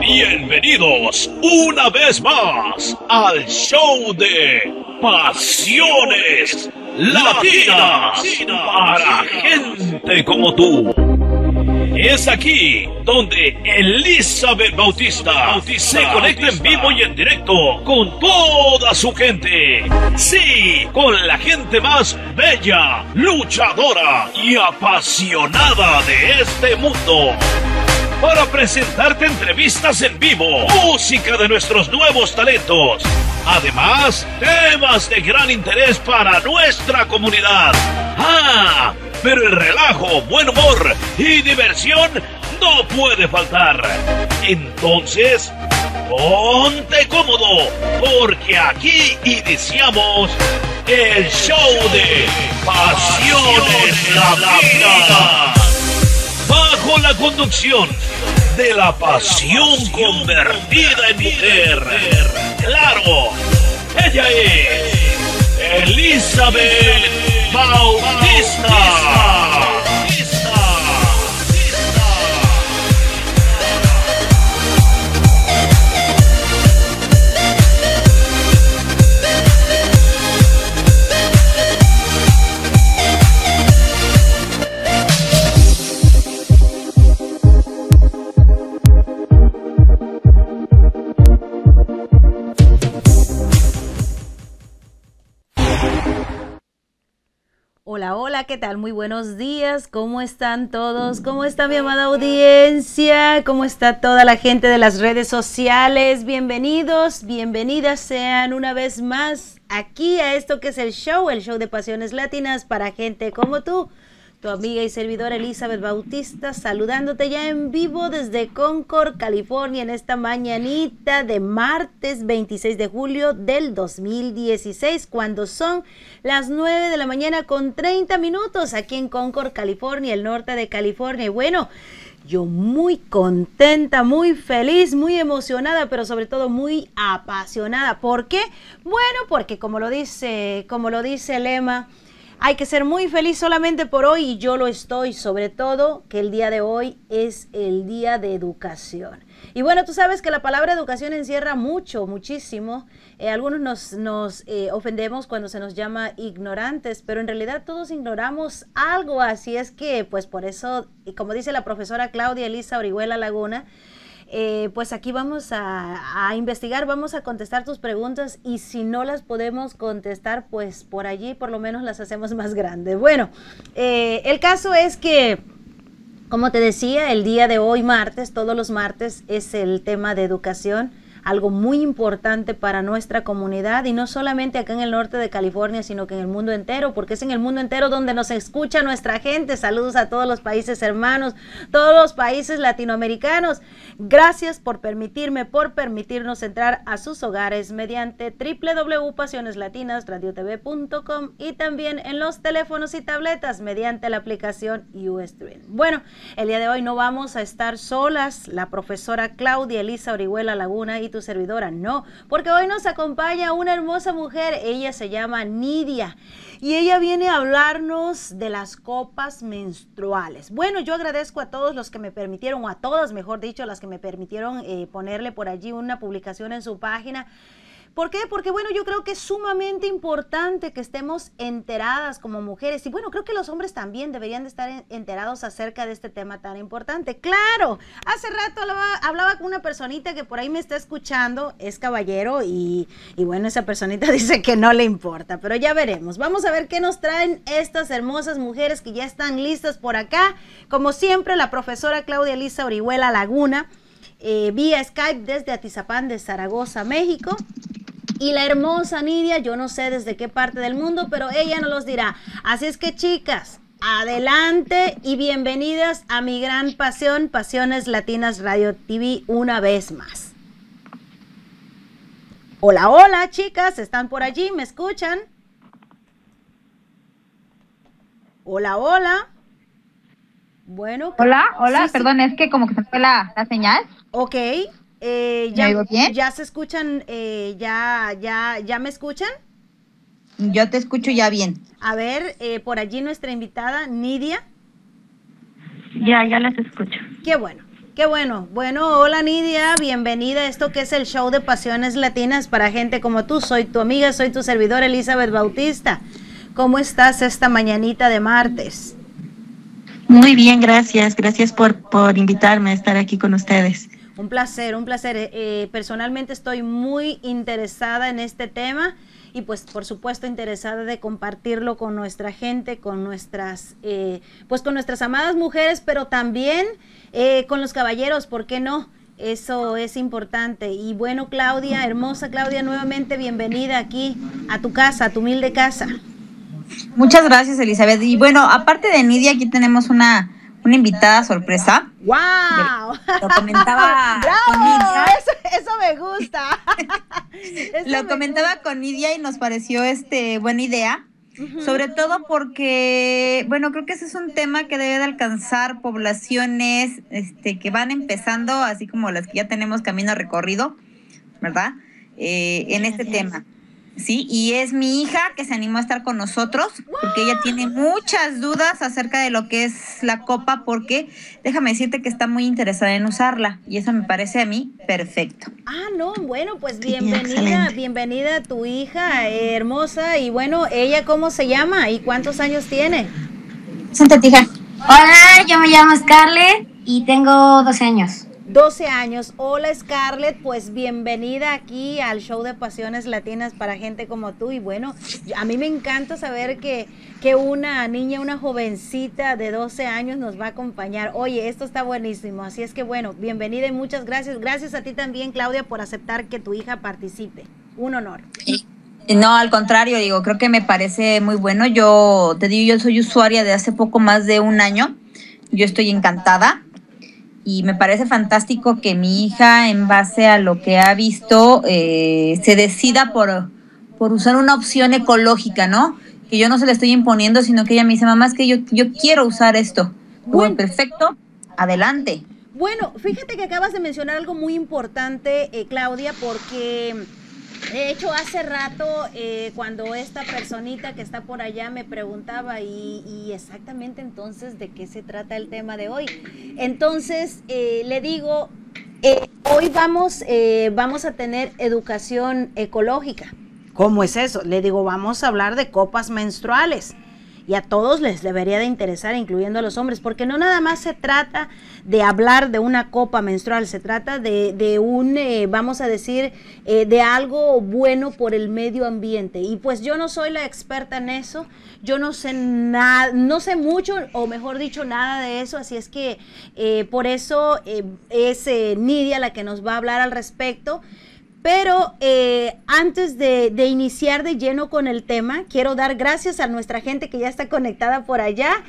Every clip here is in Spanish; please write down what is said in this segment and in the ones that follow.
Bienvenidos una vez más al show de Pasiones Latinas para gente como tú. Es aquí donde Elizabeth Bautista, se conecta en vivo y en directo con toda su gente. Sí, con la gente más bella, luchadora y apasionada de este mundo para presentarte entrevistas en vivo, música de nuestros nuevos talentos. Además, temas de gran interés para nuestra comunidad. Ah, pero el relajo, buen humor y diversión no puede faltar. Entonces, ponte cómodo, porque aquí iniciamos el show de Pasiones Latinas bajo la conducción de la pasión convertida en mujer. Claro, ella es Elizabeth Bautista. Hola, hola, ¿qué tal? Muy buenos días. ¿Cómo están todos? ¿Cómo está mi amada audiencia? ¿Cómo está toda la gente de las redes sociales? Bienvenidos, bienvenidas sean una vez más aquí a esto que es el show, el show de Pasiones Latinas para gente como tú tu amiga y servidora Elizabeth Bautista, saludándote ya en vivo desde Concord, California, en esta mañanita de martes 26 de julio del 2016, cuando son las 9 de la mañana con 30 minutos aquí en Concord, California, el norte de California. Y bueno, yo muy contenta, muy feliz, muy emocionada, pero sobre todo muy apasionada. ¿Por qué? Bueno, porque como lo dice, como lo dice el lema, hay que ser muy feliz solamente por hoy y yo lo estoy, sobre todo que el día de hoy es el día de educación. Y bueno, tú sabes que la palabra educación encierra mucho, muchísimo. Eh, algunos nos, nos eh, ofendemos cuando se nos llama ignorantes, pero en realidad todos ignoramos algo, así es que pues por eso, como dice la profesora Claudia Elisa Orihuela Laguna, eh, pues aquí vamos a, investigar, vamos a contestar tus preguntas y si no las podemos contestar, pues por allí por lo menos las hacemos más grandes. Bueno, eh, el caso es que... Como te decía, el día de hoy, martes, todos los martes, es el tema de educación algo muy importante para nuestra comunidad y no solamente acá en el norte de California, sino que en el mundo entero, porque es en el mundo entero donde nos escucha nuestra gente. Saludos a todos los países hermanos, todos los países latinoamericanos. Gracias por permitirme, por permitirnos entrar a sus hogares mediante www.pasioneslatinasradiotv.com y también en los teléfonos y tabletas mediante la aplicación Ustream. Bueno, el día de hoy no vamos a estar solas, la profesora Claudia Elisa Orihuela Laguna y tu servidora, no, porque hoy nos acompaña una hermosa mujer, ella se llama Nidia y ella viene a hablarnos de las copas menstruales. Bueno, yo agradezco a todos los que me permitieron, o a todas, mejor dicho, las que me permitieron eh, ponerle por allí una publicación en su página ¿Por qué? Porque bueno, yo creo que es sumamente importante que estemos enteradas como mujeres y bueno, creo que los hombres también deberían de estar enterados acerca de este tema tan importante. Claro, hace rato hablaba, con una personita que por ahí me está escuchando, es caballero y, y bueno, esa personita dice que no le importa, pero ya veremos. Vamos a ver qué nos traen estas hermosas mujeres que ya están listas por acá. Como siempre, la profesora Claudia Elisa Orihuela Laguna. Eh, vía Skype desde Atizapán de Zaragoza, México. Y la hermosa Nidia, yo no sé desde qué parte del mundo, pero ella nos los dirá. Así es que chicas, adelante y bienvenidas a mi gran pasión, Pasiones Latinas Radio TV, una vez más. Hola, hola chicas, ¿están por allí? ¿Me escuchan? Hola, hola. Bueno. Hola, hola, perdón, es que como que se fue la, la señal. Ok. Eh, ya, ¿Ya se escuchan? Eh, ya, ya, ¿Ya me escuchan? Yo te escucho ya bien. A ver, eh, por allí nuestra invitada, Nidia. Ya, ya las escucho. Qué bueno. Qué bueno. Bueno, hola Nidia, bienvenida a esto que es el show de Pasiones Latinas para gente como tú. Soy tu amiga, soy tu servidora Elizabeth Bautista. ¿Cómo estás esta mañanita de martes? Muy bien, gracias. Gracias por, por invitarme a estar aquí con ustedes. Un placer, un placer. Eh, eh, personalmente estoy muy interesada en este tema y pues por supuesto interesada de compartirlo con nuestra gente, con nuestras, eh, pues con nuestras amadas mujeres, pero también con los caballeros, ¿por qué no? Eso es importante. Y bueno, Claudia, hermosa Claudia, nuevamente bienvenida aquí a tu casa, a tu humilde casa. Muchas gracias, Elizabeth. Y bueno, aparte de Nidia, aquí tenemos una, una invitada sorpresa. ¡Wow! Lo comentaba con Nidia. Eso, me gusta. Lo comentaba con Nidia y nos pareció este buena idea. Sobre todo porque, bueno, creo que ese es un tema que debe de alcanzar poblaciones este, que van empezando, así como las que ya tenemos camino recorrido, ¿verdad? Eh, en este tema. Sí, y es mi hija que se animó a estar con nosotros porque ella tiene muchas dudas acerca de lo que es la copa porque déjame decirte que está muy interesada en usarla y eso me parece a mí perfecto. Ah, no, bueno, pues bienvenida, bienvenida a tu hija hermosa y bueno, ella cómo se llama y cuántos años tiene? Santa Tija. Hola, yo me llamo Scarlett y tengo 12 años. 12 años. Hola Scarlett, pues bienvenida aquí al show de Pasiones Latinas para gente como tú. Y bueno, a mí me encanta saber que, que una niña, una jovencita de 12 años nos va a acompañar. Oye, esto está buenísimo. Así es que bueno, bienvenida y muchas gracias. Gracias a ti también, Claudia, por aceptar que tu hija participe. Un honor. No, al contrario, digo, creo que me parece muy bueno. Yo te digo, yo soy usuaria de hace poco más de un año. Yo estoy encantada y me parece fantástico que mi hija, en base a lo que ha visto, eh, se decida por, por usar una opción ecológica, ¿no? Que yo no se le estoy imponiendo, sino que ella me dice, mamá, es que yo, yo quiero usar esto. Bueno, perfecto, adelante. Bueno, fíjate que acabas de mencionar algo muy importante, eh, Claudia, porque de hecho, hace rato, eh, cuando esta personita que está por allá me preguntaba y, exactamente entonces de qué se trata el tema de hoy. Entonces, eh, le digo, eh, hoy vamos, vamos a tener educación ecológica. ¿Cómo es eso? Le digo, vamos a hablar de copas menstruales y a todos les debería de interesar, incluyendo a los hombres, porque no nada más se trata de hablar de una copa menstrual, se trata de, un, eh, vamos a decir, eh, de algo bueno por el medio ambiente. Y pues yo no soy la experta en eso, yo no sé nada, no sé mucho, o mejor dicho, nada de eso, así es que eh, por eso es Nidia la que nos va a hablar al respecto. Pero eh, antes de, iniciar de lleno con el tema, quiero dar gracias a nuestra gente que ya está conectada por allá.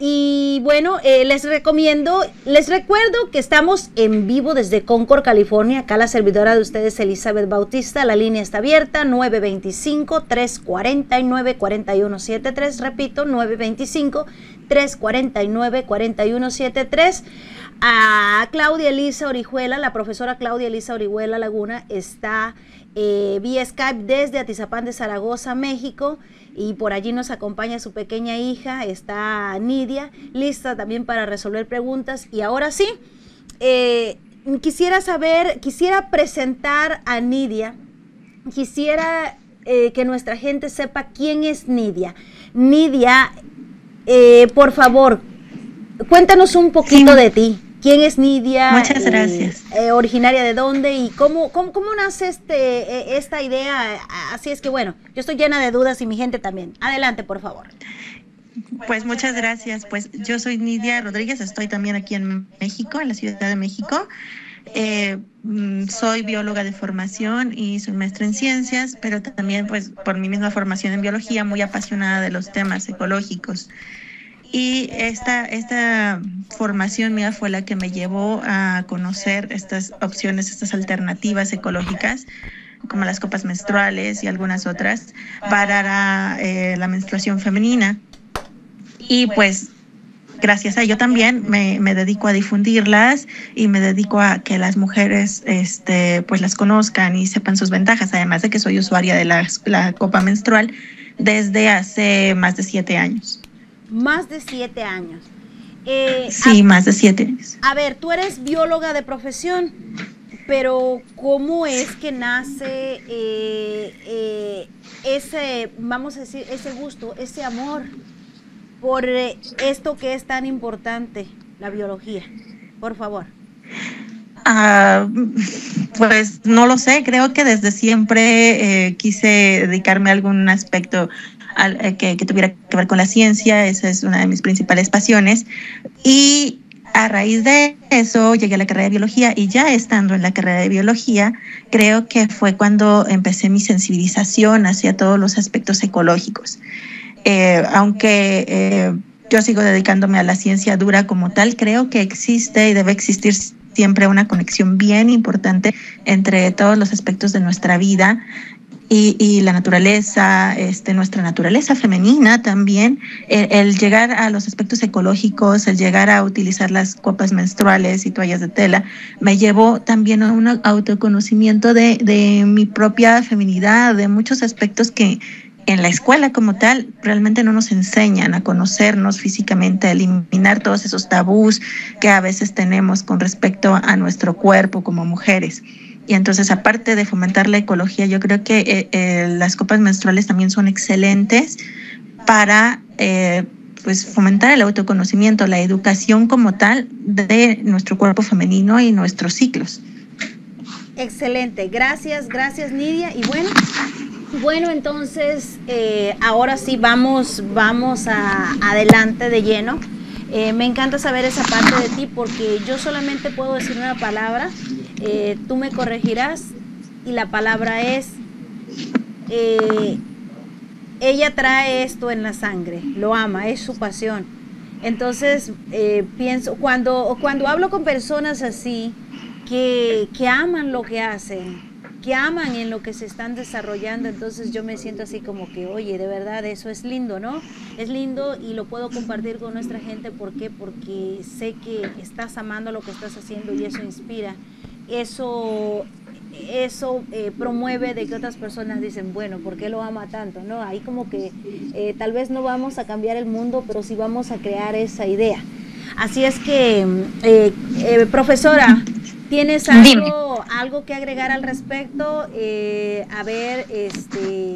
Y bueno, eh, les recomiendo, les recuerdo que estamos en vivo desde Concord, California. Acá la servidora de ustedes, Elizabeth Bautista. La línea está abierta, 925-349-4173. Repito, 925-349-4173 a Claudia Elisa Orihuela, la profesora Claudia Elisa Orihuela Laguna está eh, vía Skype desde Atizapán de Zaragoza, México, y por allí nos acompaña su pequeña hija, está Nidia, lista también para resolver preguntas. Y ahora sí, eh, quisiera saber, quisiera presentar a Nidia, quisiera eh, que nuestra gente sepa quién es Nidia. Nidia, por favor, cuéntanos un poquito de ti. ¿Quién es Nidia? Muchas gracias. Eh, ¿Originaria de dónde? ¿Y cómo, cómo, cómo nace este, e, esta idea? Así es que bueno, yo estoy llena de dudas y mi gente también. Adelante, por favor. Pues muchas gracias. Pues yo soy Nidia Rodríguez, estoy también aquí en México, en la Ciudad de México. Eh, mm, soy bióloga de formación y soy maestra en ciencias, pero también pues por mi misma formación en biología muy apasionada de los temas ecológicos. Y esta, esta formación mía fue la que me llevó a conocer estas opciones, estas alternativas ecológicas como las copas menstruales y algunas otras para la, eh, la menstruación femenina. Y pues gracias a ello también me, me, dedico a difundirlas y me dedico a que las mujeres este, pues las conozcan y sepan sus ventajas, además de que soy usuaria de la copa menstrual desde hace más de siete años más de siete años. Eh, sí, más de siete años. A ver, tú eres bióloga de profesión, pero ¿cómo es que nace eh, eh, ese, vamos a decir, ese gusto, ese amor por esto que es tan importante, la biología? Por favor. Ah, pues no lo sé, creo que desde siempre quise dedicarme a algún aspecto eh, que, tuviera que ver con la ciencia, esa es una de mis principales pasiones. Y a raíz de eso llegué a la carrera de biología y ya estando en la carrera de biología, creo que fue cuando empecé mi sensibilización hacia todos los aspectos ecológicos. Eh, aunque eh, yo sigo dedicándome a la ciencia dura como tal, creo que existe y debe existir siempre una conexión bien importante entre todos los aspectos de nuestra vida y, la naturaleza, este, nuestra naturaleza femenina también, el, llegar a los aspectos ecológicos, el llegar a utilizar las copas menstruales y toallas de tela, me llevó también a un autoconocimiento de, de mi propia feminidad, de muchos aspectos que en la escuela como tal realmente no nos enseñan a conocernos físicamente, a eliminar todos esos tabús que a veces tenemos con respecto a nuestro cuerpo como mujeres. Y entonces, aparte de fomentar la ecología, yo creo que eh, eh, las copas menstruales también son excelentes para eh, pues fomentar el autoconocimiento, la educación como tal de nuestro cuerpo femenino y nuestros ciclos. Excelente, gracias, gracias Nidia. Y bueno, bueno entonces ahora sí vamos, vamos a, adelante de lleno. me encanta saber esa parte de ti porque yo solamente puedo decir una palabra eh, tú me corregirás y la palabra es, eh, ella trae esto en la sangre, lo ama, es su pasión. Entonces, eh, pienso, cuando, cuando hablo con personas así, que, que aman lo que hacen, que aman en lo que se están desarrollando, entonces yo me siento así como que, oye, de verdad eso es lindo, ¿no? Es lindo y lo puedo compartir con nuestra gente, ¿por qué? Porque sé que estás amando lo que estás haciendo y eso inspira eso, eso eh, promueve de que otras personas dicen, bueno, ¿por qué lo ama tanto? ¿No? Ahí como que eh, tal vez no vamos a cambiar el mundo, pero sí vamos a crear esa idea. Así es que, eh, profesora, ¿Tienes algo, algo que agregar al respecto? Eh, a ver, este,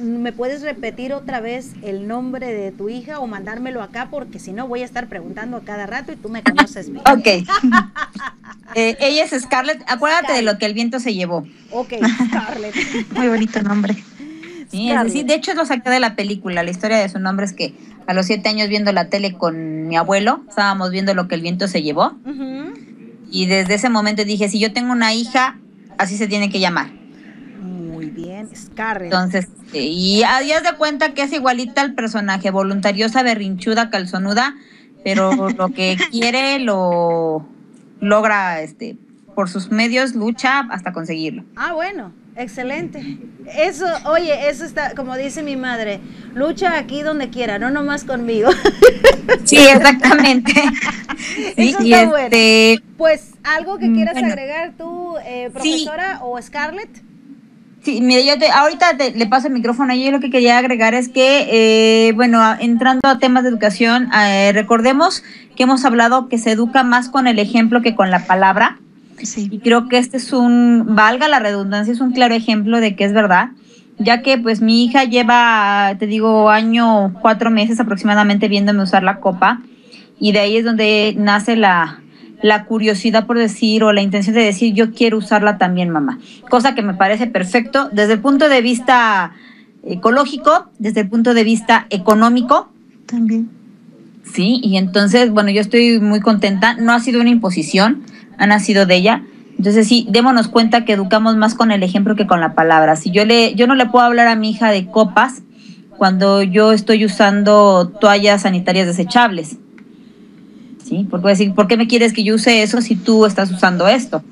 ¿me puedes repetir otra vez el nombre de tu hija o mandármelo acá? Porque si no voy a estar preguntando a cada rato y tú me conoces bien. Ok. Eh, ella es Scarlett. Acuérdate de lo que el viento se llevó. Ok, Scarlett. Muy bonito nombre. Sí, de hecho lo saqué de la película. La historia de su nombre es que a los siete años viendo la tele con mi abuelo, estábamos viendo lo que el viento se llevó. Y desde ese momento dije, si yo tengo una hija, así se tiene que llamar. Muy bien, Scarlett. Entonces, y haz de cuenta que es igualita al personaje, voluntariosa, berrinchuda, calzonuda, pero lo que quiere lo logra este por sus medios, lucha hasta conseguirlo. Ah, bueno. Excelente. Eso, oye, eso está, como dice mi madre, lucha aquí donde quiera, no nomás conmigo. Sí, exactamente. eso está bueno. Este, pues, ¿algo que quieras agregar tú, eh, profesora o Scarlett? Sí, mire, yo te, ahorita le paso el micrófono. Yo lo que quería agregar es que, eh, bueno, entrando a temas de educación, eh, recordemos que hemos hablado que se educa más con el ejemplo que con la palabra. Y creo que este es un, valga la redundancia, es un claro ejemplo de que es verdad, ya que pues mi hija lleva, te digo, año, cuatro meses aproximadamente viéndome usar la copa y de ahí es donde nace la, la curiosidad por decir o la intención de decir yo quiero usarla también, mamá. Cosa que me parece perfecto desde el punto de vista ecológico, desde el punto de vista económico. También. Sí, y entonces, bueno, yo estoy muy contenta. No ha sido una imposición, ha nacido de ella. Entonces sí, démonos cuenta que educamos más con el ejemplo que con la palabra. Si yo le, yo no le puedo hablar a mi hija de copas cuando yo estoy usando toallas sanitarias desechables. ¿Sí? Porque decir, ¿por qué me quieres que yo use eso si tú estás usando esto?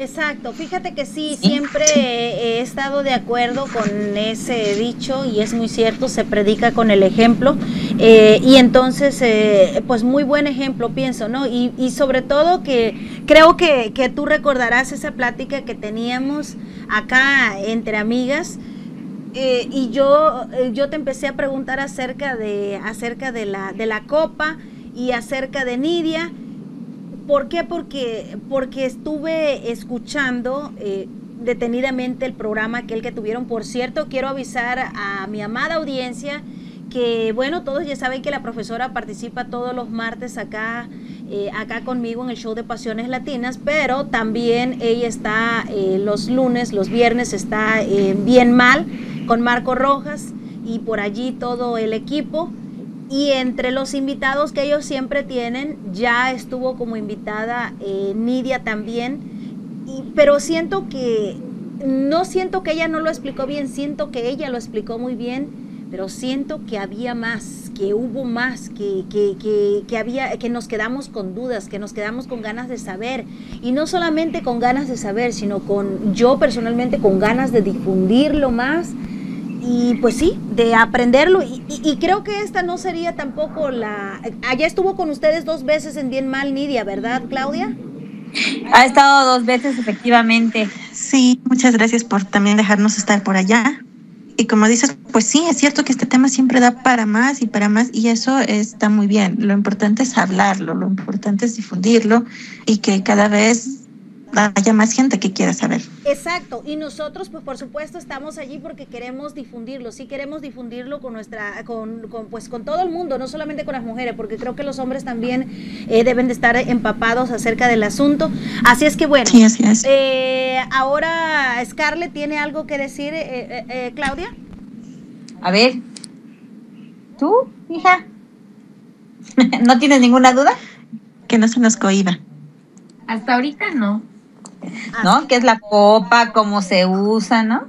Exacto, fíjate que sí, siempre he estado de acuerdo con ese dicho y es muy cierto, se predica con el ejemplo eh, y entonces, eh, pues muy buen ejemplo pienso, ¿no? Y, y sobre todo que creo que, que, tú recordarás esa plática que teníamos acá entre amigas. Eh, y yo, yo te empecé a preguntar acerca de, acerca de la, de la copa y acerca de Nidia. ¿Por qué? Porque, porque estuve escuchando eh, detenidamente el programa aquel que tuvieron. Por cierto, quiero avisar a mi amada audiencia que, bueno, todos ya saben que la profesora participa todos los martes acá, eh, acá conmigo en el show de Pasiones Latinas, pero también ella está eh, los lunes, los viernes está bien mal con Marco Rojas y por allí todo el equipo. Y entre los invitados que ellos siempre tienen, ya estuvo como invitada eh, Nidia también. pero siento que, no siento que ella no lo explicó bien, siento que ella lo explicó muy bien, pero siento que había más, que hubo más, que, que, que, había, que nos quedamos con dudas, que nos quedamos con ganas de saber. Y no solamente con ganas de saber, sino con yo personalmente con ganas de difundirlo más y pues sí, de aprenderlo. Y, creo que esta no sería tampoco la... Allá estuvo con ustedes dos veces en Bien Mal Nidia, ¿verdad, Claudia? Ha estado dos veces, efectivamente. Sí, muchas gracias por también dejarnos estar por allá. Y como dices, pues sí, es cierto que este tema siempre da para más y para más, y eso está muy bien. Lo importante es hablarlo, lo importante es difundirlo y que cada vez haya más gente que quiera saber. Exacto, y nosotros pues por supuesto estamos allí porque queremos difundirlo, sí queremos difundirlo con nuestra, con, pues con todo el mundo, no solamente con las mujeres, porque creo que los hombres también eh, deben de estar empapados acerca del asunto. Así es que bueno, sí, así es. Eh, ahora Scarlett tiene algo que decir, eh, Claudia. A ver, ¿tú, hija? ¿No tienes ninguna duda? Que no se nos cohiba. Hasta ahorita no. ¿No? ¿Qué es la copa? ¿Cómo se usa, no?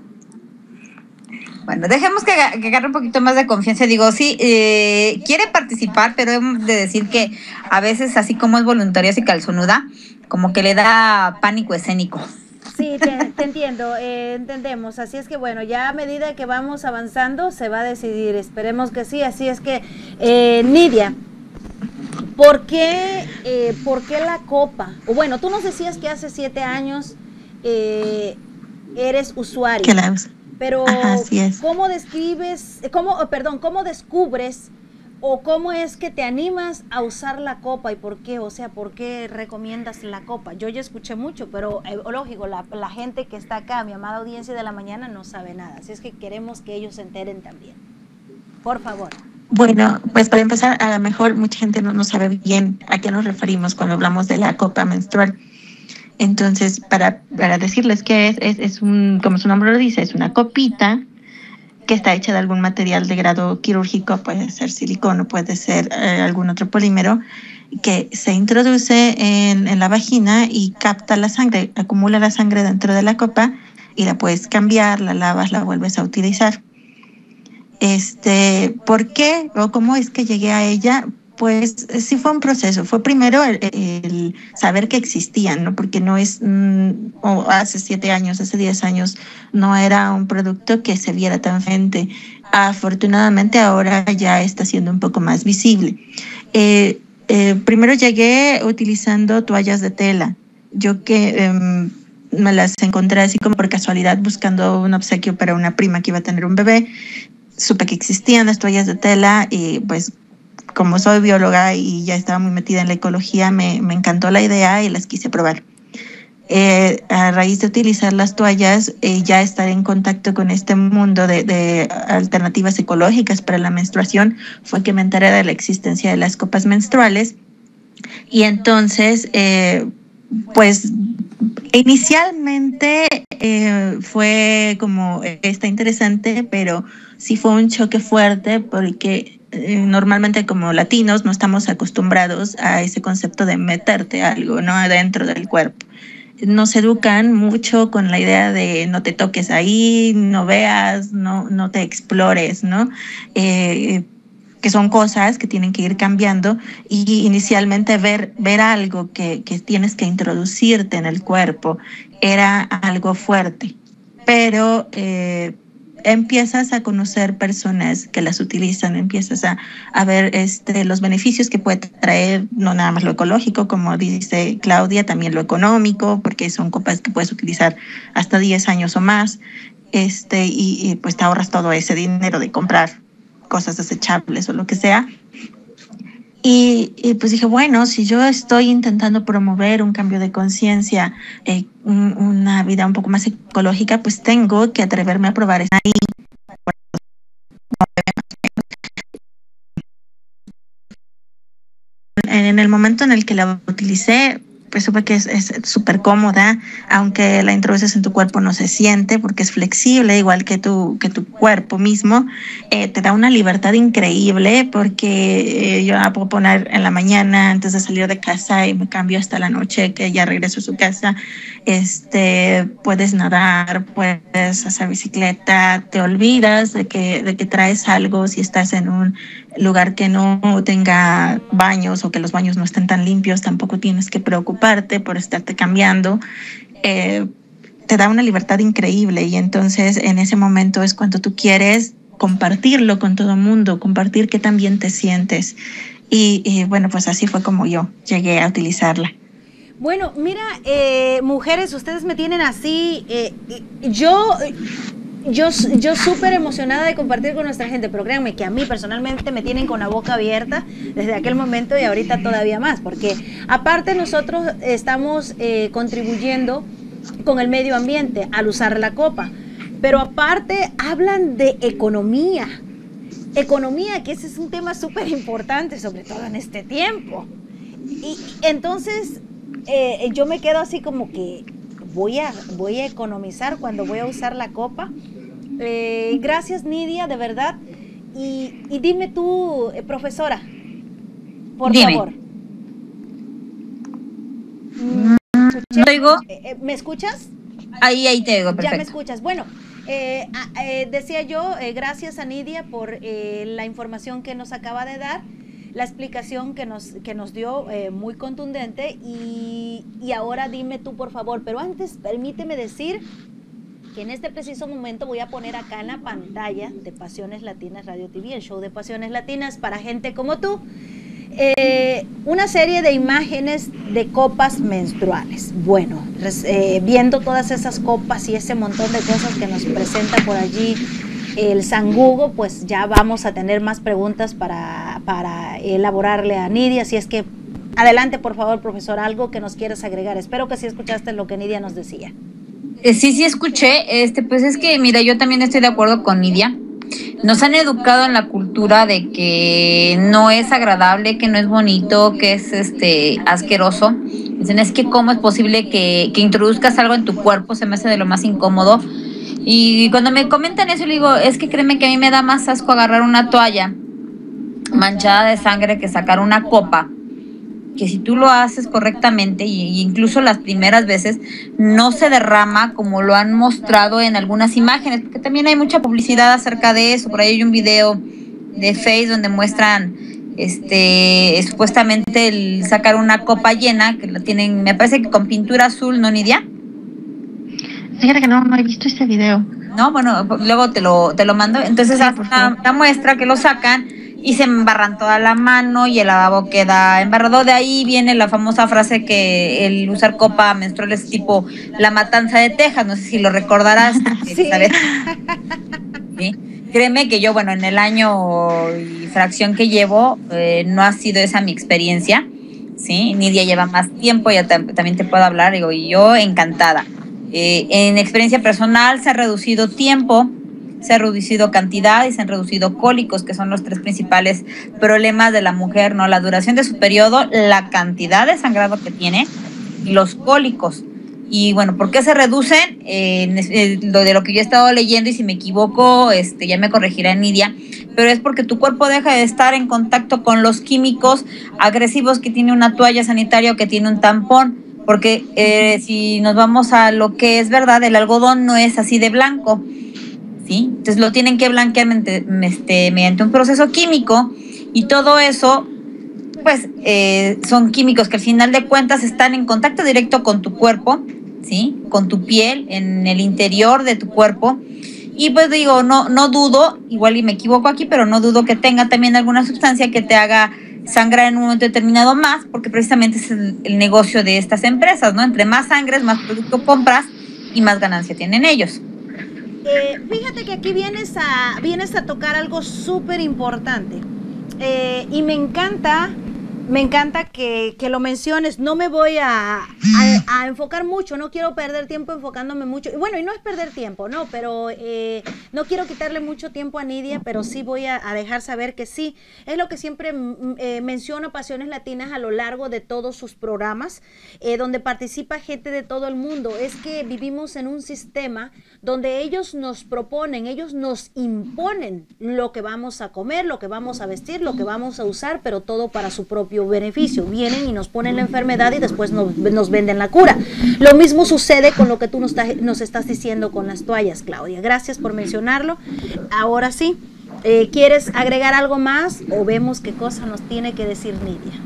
Bueno, dejemos que, agarre un poquito más de confianza. Digo, sí, eh, quiere participar, pero hemos de decir que a veces, así como es voluntaria y calzonuda, como que le da pánico escénico. Sí, te, entiendo, eh, entendemos. Así es que bueno, ya a medida que vamos avanzando se va a decidir. Esperemos que sí. Así es que, eh, Nidia, ¿Por qué, eh, ¿Por qué la copa? O bueno, tú nos decías que hace siete años eh, eres usuario. Que la Pero ¿cómo describes, cómo, oh, perdón, cómo descubres o cómo es que te animas a usar la copa y por qué? O sea, ¿por qué recomiendas la copa? Yo ya escuché mucho, pero eh, lógico, la, la gente que está acá, mi amada audiencia de la mañana, no sabe nada. Así es que queremos que ellos se enteren también. Por favor. Bueno, pues para empezar, a lo mejor mucha gente no, no sabe bien a qué nos referimos cuando hablamos de la copa menstrual. Entonces, para, para decirles que es, es, es un, como su nombre lo dice, es una copita que está hecha de algún material de grado quirúrgico, puede ser silicón o puede ser eh, algún otro polímero, que se introduce en, en, la vagina y capta la sangre, acumula la sangre dentro de la copa y la puedes cambiar, la lavas, la vuelves a utilizar. Este, ¿Por qué o cómo es que llegué a ella? Pues sí fue un proceso. Fue primero el, saber que existían, ¿no? Porque no es, mm, hace siete años, hace diez años, no era un producto que se viera tan frente. Afortunadamente ahora ya está siendo un poco más visible. Eh, eh, primero llegué utilizando toallas de tela. Yo que em, me las encontré así como por casualidad buscando un obsequio para una prima que iba a tener un bebé supe que existían las toallas de tela y pues como soy bióloga y ya estaba muy metida en la ecología, me, me encantó la idea y las quise probar. Eh, a raíz de utilizar las toallas, eh, ya estar en contacto con este mundo de, de, alternativas ecológicas para la menstruación, fue que me enteré de la existencia de las copas menstruales. Y entonces, eh, pues inicialmente fue como, está interesante, pero sí fue un choque fuerte porque eh, normalmente como latinos no estamos acostumbrados a ese concepto de meterte algo, ¿no? Adentro del cuerpo. Nos educan mucho con la idea de no te toques ahí, no veas, no, no te explores, ¿no? Eh, que son cosas que tienen que ir cambiando y inicialmente ver, ver algo que, que tienes que introducirte en el cuerpo era algo fuerte, pero eh, empiezas a conocer personas que las utilizan, empiezas a, a, ver este, los beneficios que puede traer, no nada más lo ecológico, como dice Claudia, también lo económico, porque son copas que puedes utilizar hasta 10 años o más, este, y, y pues te ahorras todo ese dinero de comprar cosas desechables o lo que sea. Y, pues dije, bueno, si yo estoy intentando promover un cambio de conciencia, eh, una vida un poco más ecológica, pues tengo que atreverme a probar ahí. En el momento en el que la utilicé, pues supe que es súper cómoda, aunque la introduces en tu cuerpo no se siente porque es flexible, igual que tu, que tu cuerpo mismo. Eh, te da una libertad increíble porque eh, yo la puedo poner en la mañana antes de salir de casa y me cambio hasta la noche que ya regreso a su casa. Este, puedes nadar, puedes hacer bicicleta, te olvidas de que, de que traes algo si estás en un lugar que no tenga baños o que los baños no estén tan limpios, tampoco tienes que preocuparte por estarte cambiando. Eh, te da una libertad increíble y entonces en ese momento es cuando tú quieres compartirlo con todo el mundo, compartir qué también te sientes. Y, bueno, pues así fue como yo llegué a utilizarla. Bueno, mira, eh, mujeres, ustedes me tienen así. Eh, yo yo, yo súper emocionada de compartir con nuestra gente, pero créanme que a mí personalmente me tienen con la boca abierta desde aquel momento y ahorita todavía más, porque aparte nosotros estamos eh, contribuyendo con el medio ambiente al usar la copa, pero aparte hablan de economía, economía, que ese es un tema súper importante, sobre todo en este tiempo. Y entonces eh, yo me quedo así como que voy a, voy a economizar cuando voy a usar la copa. Eh, gracias Nidia, de verdad. Y, dime tú, eh, profesora, por favor. Mm, eh, ¿Me escuchas? Ahí, ahí te digo, Ya me escuchas. Bueno, ah, decía yo, gracias a Nidia por la información que nos acaba de dar la explicación que nos, que nos dio eh, muy contundente y, y ahora dime tú por favor, pero antes permíteme decir que en este preciso momento voy a poner acá en la pantalla de Pasiones Latinas Radio TV, el show de Pasiones Latinas para gente como tú, eh, una serie de imágenes de copas menstruales. Bueno, eh, viendo todas esas copas y ese montón de cosas que nos presenta por allí el Sangugo, pues ya vamos a tener más preguntas para, para elaborarle a Nidia. Así es que adelante, por favor, profesor, algo que nos quieras agregar. Espero que sí escuchaste lo que Nidia nos decía. Eh, sí, sí escuché. Este, pues es que, mira, yo también estoy de acuerdo con Nidia. Nos han educado en la cultura de que no es agradable, que no es bonito, que es este asqueroso. Dicen, es que cómo es posible que, que introduzcas algo en tu cuerpo, se me hace de lo más incómodo y cuando me comentan eso, le digo, es que créeme que a mí me da más asco agarrar una toalla manchada de sangre que sacar una copa. Que si tú lo haces correctamente, y incluso las primeras veces, no se derrama como lo han mostrado en algunas imágenes, porque también hay mucha publicidad acerca de eso. Por ahí hay un video de Face donde muestran este supuestamente el sacar una copa llena, que lo tienen, me parece que con pintura azul, ¿no, Nidia? Fíjate que no, no he visto este video. No, bueno, luego te lo, te lo mando. Entonces, la muestra que lo sacan y se embarran toda la mano y el lavabo queda embarrado. De ahí viene la famosa frase que el usar copa menstrual es tipo la matanza de Texas. No sé si lo recordarás. sí. Créeme que yo, bueno, en el año y fracción que llevo, eh, no ha sido esa mi experiencia. ¿sí? Nidia lleva más tiempo, ya también te puedo hablar, digo, y yo encantada. Eh, en experiencia personal se ha reducido tiempo, se ha reducido cantidad y se han reducido cólicos, que son los tres principales problemas de la mujer, ¿no? La duración de su periodo, la cantidad de sangrado que tiene y los cólicos. Y bueno, ¿por qué se reducen? Eh, lo de lo que yo he estado leyendo y si me equivoco, este, ya me corregirá Nidia, pero es porque tu cuerpo deja de estar en contacto con los químicos agresivos que tiene una toalla sanitaria o que tiene un tampón porque eh, si nos vamos a lo que es verdad, el algodón no es así de blanco, Entonces lo tienen que blanquear este, mediante, un proceso químico y todo eso, pues eh, son químicos que al final de cuentas están en contacto directo con tu cuerpo, ¿sí? Con tu piel, en el interior de tu cuerpo. Y pues digo, no, no dudo, igual y me equivoco aquí, pero no dudo que tenga también alguna sustancia que te haga sangrar en un momento determinado más, porque precisamente es el, negocio de estas empresas, ¿no? Entre más sangres, más producto compras y más ganancia tienen ellos. Eh, fíjate que aquí vienes a, vienes a tocar algo súper importante. Eh, y me encanta Me encanta que, lo menciones. No me voy a, enfocar mucho, no quiero perder tiempo enfocándome mucho. Bueno, y no es perder tiempo, no, pero eh, no quiero quitarle mucho tiempo a Nidia, pero sí voy a, dejar saber que sí. Es lo que siempre mm, eh, menciona Pasiones Latinas a lo largo de todos sus programas, eh, donde participa gente de todo el mundo. Es que vivimos en un sistema donde ellos nos proponen, ellos nos imponen lo que vamos a comer, lo que vamos a vestir, lo que vamos a usar, pero todo para su propio beneficio. Vienen y nos ponen la enfermedad y después nos, venden la cura. Lo mismo sucede con lo que tú nos, nos estás diciendo con las toallas, Claudia. Gracias por mencionarlo. Ahora sí, eh, ¿quieres agregar algo más o vemos qué cosa nos tiene que decir Nidia?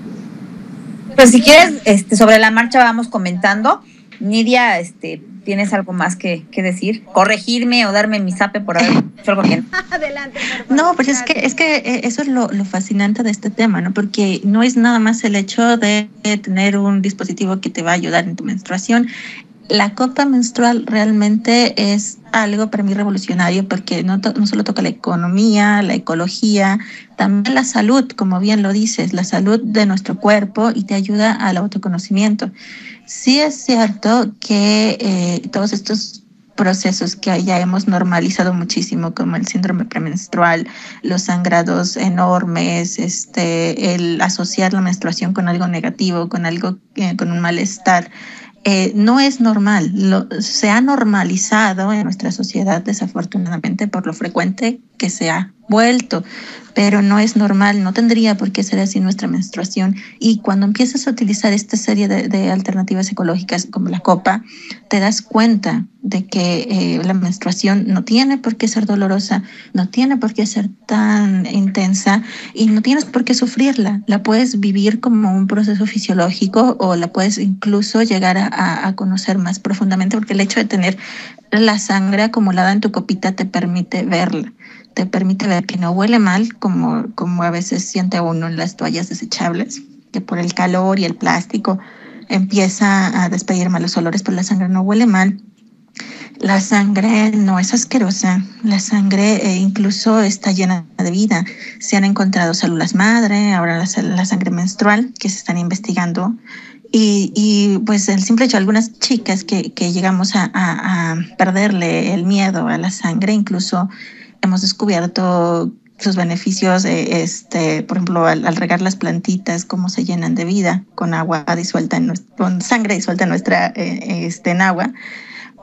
Pues si quieres, este, sobre la marcha vamos comentando. Nidia, este, ¿Tienes algo más que, decir? ¿Corregirme o darme mi zape por haber hecho algo bien? Adelante. no, pues es que, es que eh, eso es lo, fascinante de este tema, ¿no? Porque no es nada más el hecho de tener un dispositivo que te va a ayudar en tu menstruación. La copa menstrual realmente es algo para mí revolucionario porque no, no solo toca la economía, la ecología, también la salud, como bien lo dices, la salud de nuestro cuerpo y te ayuda al autoconocimiento. Sí es cierto que eh, todos estos procesos que ya hemos normalizado muchísimo, como el síndrome premenstrual, los sangrados enormes, este, el asociar la menstruación con algo negativo, con algo, eh, con un malestar, eh, no es normal. se ha normalizado en nuestra sociedad, desafortunadamente, por lo frecuente que se ha vuelto pero no es normal, no tendría por qué ser así nuestra menstruación. Y cuando empiezas a utilizar esta serie de, alternativas ecológicas como la copa, te das cuenta de que eh, la menstruación no tiene por qué ser dolorosa, no tiene por qué ser tan intensa y no tienes por qué sufrirla. La puedes vivir como un proceso fisiológico o la puedes incluso llegar a, a conocer más profundamente porque el hecho de tener la sangre acumulada en tu copita te permite verla te permite ver que no huele mal, como, como a veces siente uno en las toallas desechables, que por el calor y el plástico empieza a despedir malos olores, pero la sangre no huele mal. La sangre no es asquerosa, la sangre eh, incluso está llena de vida. Se han encontrado células madre, ahora la, sangre menstrual que se están investigando. Y, y, pues el simple hecho, algunas chicas que, que llegamos a, a, a perderle el miedo a la sangre, incluso hemos descubierto sus beneficios, este, por ejemplo, al, regar las plantitas, cómo se llenan de vida con agua disuelta, en con sangre disuelta en nuestra, eh, este, en agua.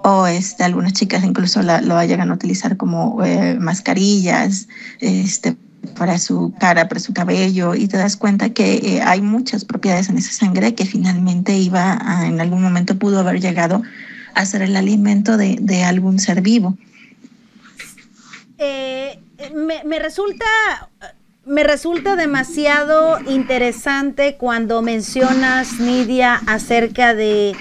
O este, algunas chicas incluso la, lo llegan a utilizar como eh, mascarillas, este, para su cara, para su cabello, y te das cuenta que eh, hay muchas propiedades en esa sangre que finalmente iba a, en algún momento pudo haber llegado a ser el alimento de, de algún ser vivo. Eh, me, resulta me resulta demasiado interesante cuando mencionas Nidia acerca de,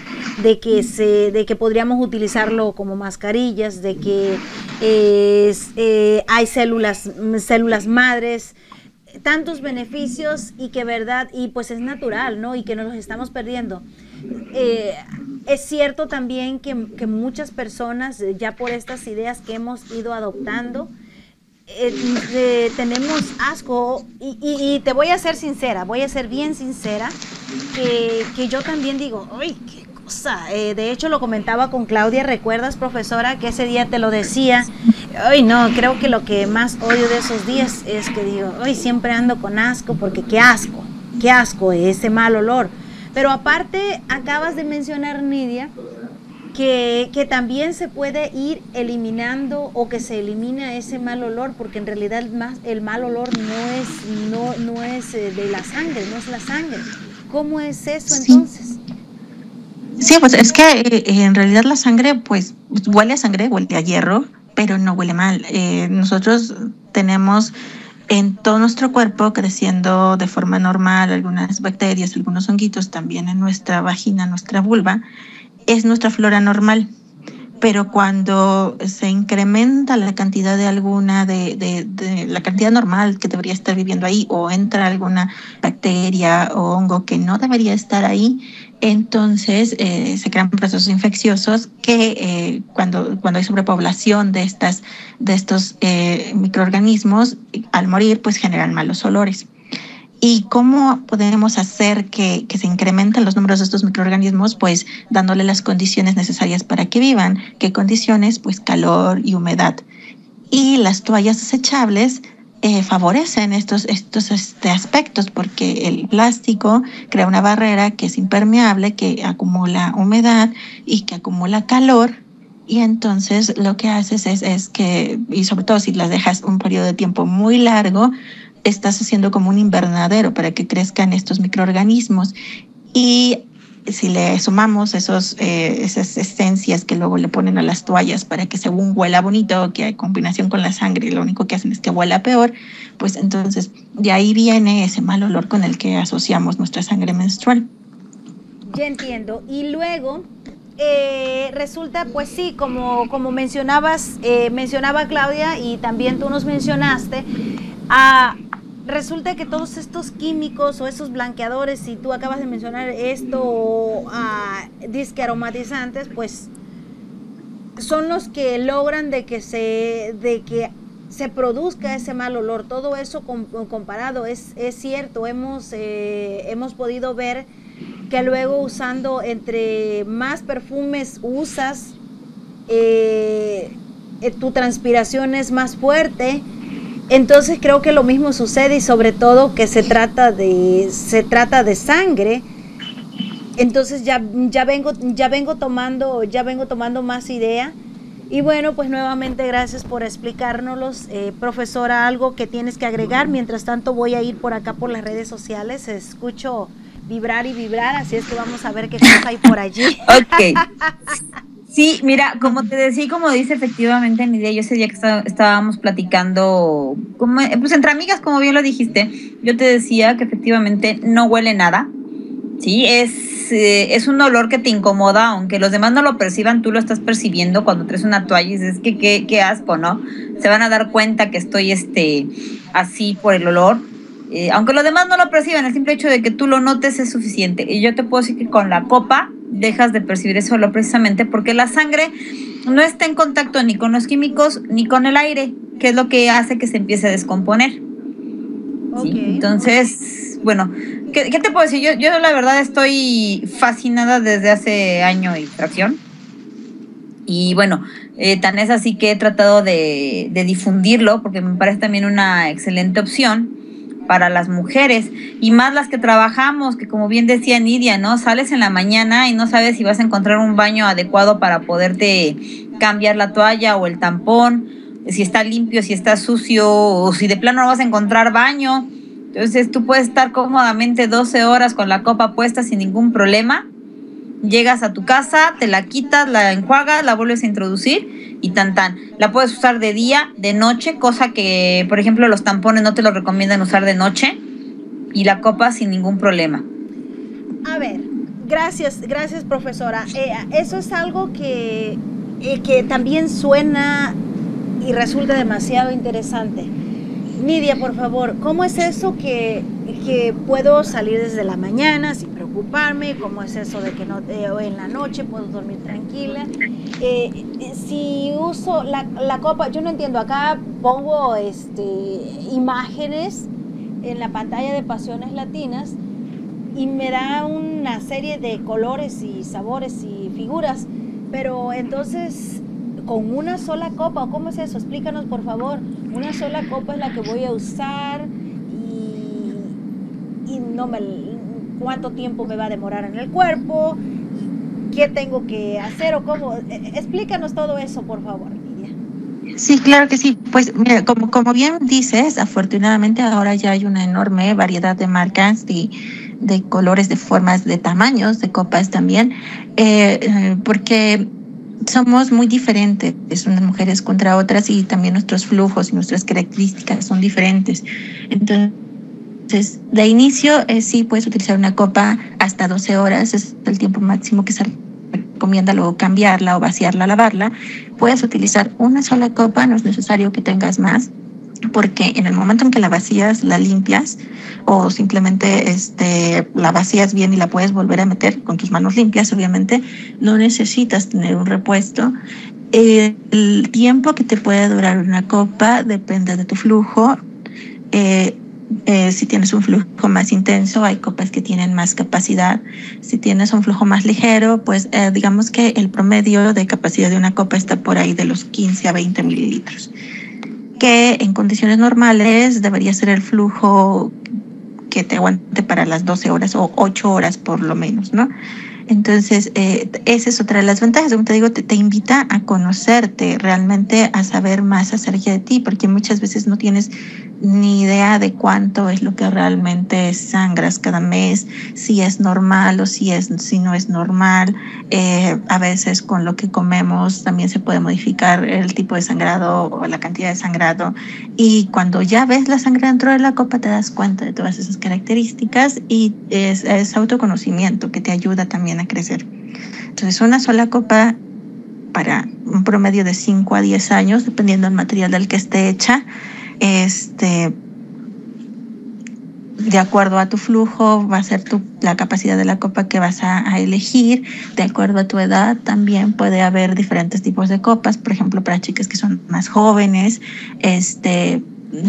que se de que podríamos utilizarlo como mascarillas de que eh, hay células células madres tantos beneficios y que verdad y pues es natural no y que nos los estamos perdiendo eh, es cierto también que, muchas personas, eh, ya por estas ideas que hemos ido adoptando, eh, tenemos asco y, te voy a ser sincera, voy a ser bien sincera, que, yo también digo, ¡ay, qué cosa! de hecho, lo comentaba con Claudia, ¿recuerdas, profesora, que ese día te lo decía? Ay, no, creo que lo que más odio de esos días es que digo, hoy siempre ando con asco, porque qué asco, qué asco, ese mal olor. Pero aparte, acabas de mencionar, Nidia, que, que, también se puede ir eliminando o que se elimina ese mal olor, porque en realidad el, más, el mal olor no es, no, no es eh, de la sangre, no es la sangre. ¿Cómo es eso entonces? Sí, pues es que eh, en realidad la sangre, pues huele a sangre, huele a hierro, pero no huele mal. Eh, nosotros tenemos en todo nuestro cuerpo creciendo de forma normal algunas bacterias, algunos honguitos, también en nuestra vagina, nuestra vulva, es nuestra flora normal. Pero cuando se incrementa la cantidad de alguna, de, de, la cantidad normal que debería estar viviendo ahí, o entra alguna bacteria o hongo que no debería estar ahí, entonces eh, se crean procesos infecciosos que eh, cuando, cuando hay sobrepoblación de, estas, de estos eh, microorganismos, al morir, pues generan malos olores. ¿Y cómo podemos hacer que, que, se incrementen los números de estos microorganismos? Pues dándole las condiciones necesarias para que vivan. ¿Qué condiciones? Pues calor y humedad. Y las toallas desechables eh, favorecen estos, estos este, aspectos porque el plástico crea una barrera que es impermeable, que acumula humedad y que acumula calor. Y entonces lo que haces es, es que, y sobre todo si las dejas un periodo de tiempo muy largo, estás haciendo como un invernadero para que crezcan estos microorganismos. Y si le sumamos esos, eh, esas esencias que luego le ponen a las toallas para que según huela bonito, que hay combinación con la sangre, lo único que hacen es que huela peor, pues entonces de ahí viene ese mal olor con el que asociamos nuestra sangre menstrual. Ya entiendo. Y luego eh, resulta, pues sí, como, como mencionabas, eh, mencionaba Claudia y también tú nos mencionaste, a resulta que todos estos químicos o esos blanqueadores, si tú acabas de mencionar esto, o uh, disque aromatizantes, pues son los que logran de que se, de que se produzca ese mal olor. Todo eso comparado es, es cierto. Hemos, eh, hemos podido ver que luego usando entre más perfumes usas, eh, eh tu transpiración es más fuerte entonces creo que lo mismo sucede y sobre todo que se trata de se trata de sangre. Entonces ya, ya vengo ya vengo tomando ya vengo tomando más idea. Y bueno, pues nuevamente gracias por explicárnoslos. Eh, profesora, algo que tienes que agregar. Mientras tanto voy a ir por acá por las redes sociales. Escucho vibrar y vibrar, así es que vamos a ver qué cosa hay por allí. Ok. Sí, mira, como te decía, como dice efectivamente Nidia, yo ese día que estábamos platicando, como, pues entre amigas, como bien lo dijiste, yo te decía que efectivamente no huele nada, ¿sí? Es, eh, es un olor que te incomoda, aunque los demás no lo perciban, tú lo estás percibiendo cuando traes una toalla y dices, que qué, qué asco, ¿no? Se van a dar cuenta que estoy este, así por el olor. Eh, aunque los demás no lo perciban, el simple hecho de que tú lo notes es suficiente. Y yo te puedo decir que con la copa dejas de percibir eso solo precisamente porque la sangre no está en contacto ni con los químicos ni con el aire, que es lo que hace que se empiece a descomponer. Entonces, bueno, ¿qué, te puedo decir? Yo, yo la verdad estoy fascinada desde hace año y fracción. Y bueno, eh, tan es así que he tratado de, de difundirlo porque me parece también una excelente opción para las mujeres y más las que trabajamos, que como bien decía Nidia, ¿no? Sales en la mañana y no sabes si vas a encontrar un baño adecuado para poderte cambiar la toalla o el tampón, si está limpio, si está sucio o si de plano no vas a encontrar baño. Entonces tú puedes estar cómodamente 12 horas con la copa puesta sin ningún problema. Llegas a tu casa, te la quitas, la enjuagas, la vuelves a introducir y tan tan. La puedes usar de día, de noche, cosa que, por ejemplo, los tampones no te lo recomiendan usar de noche y la copa sin ningún problema. A ver, gracias, gracias profesora. Eh, eso es algo que, eh, que también suena y resulta demasiado interesante. Nidia, por favor, ¿cómo es eso que, que puedo salir desde la mañana sin preocuparme? ¿Cómo es eso de que no eh, en la noche puedo dormir tranquila? Eh, si uso la, la, copa, yo no entiendo, acá pongo este, imágenes en la pantalla de Pasiones Latinas y me da una serie de colores y sabores y figuras, pero entonces con una sola copa, ¿o cómo es eso? Explícanos por favor. Una sola copa es la que voy a usar y, y no me cuánto tiempo me va a demorar en el cuerpo, qué tengo que hacer o cómo. E, e, explícanos todo eso, por favor. Sí, claro que sí. Pues mira, como, como bien dices, afortunadamente ahora ya hay una enorme variedad de marcas y de colores, de formas, de tamaños, de copas también, eh, eh porque somos muy diferentes unas mujeres contra otras y también nuestros flujos y nuestras características son diferentes. Entonces, de inicio eh, sí puedes utilizar una copa hasta 12 horas, es el tiempo máximo que se recomienda luego cambiarla o vaciarla, lavarla. Puedes utilizar una sola copa, no es necesario que tengas más porque en el momento en que la vacías, la limpias o simplemente este, la vacías bien y la puedes volver a meter con tus manos limpias, obviamente, no necesitas tener un repuesto. El tiempo que te puede durar una copa depende de tu flujo. Eh, Eh, si tienes un flujo más intenso, hay copas que tienen más capacidad. Si tienes un flujo más ligero, pues eh, digamos que el promedio de capacidad de una copa está por ahí de los 15 a 20 mililitros, que en condiciones normales debería ser el flujo que te aguante para las 12 horas o 8 horas por lo menos, ¿no? Entonces, eh, esa es otra de las ventajas. Como te digo, te, invita a conocerte, realmente a saber más acerca de ti, porque muchas veces no tienes ni idea de cuánto es lo que realmente sangras cada mes, si es normal o si, es, si no es normal. Eh, a veces con lo que comemos también se puede modificar el tipo de sangrado o la cantidad de sangrado. Y cuando ya ves la sangre dentro de la copa, te das cuenta de todas esas características y es autoconocimiento que te ayuda también a crecer. Entonces, una sola copa para un promedio de 5 a 10 años, dependiendo del material del que esté hecha, este, de acuerdo a tu flujo, va a ser tu, la capacidad de la copa que vas a, a, elegir. De acuerdo a tu edad, también puede haber diferentes tipos de copas. Por ejemplo, para chicas que son más jóvenes, este,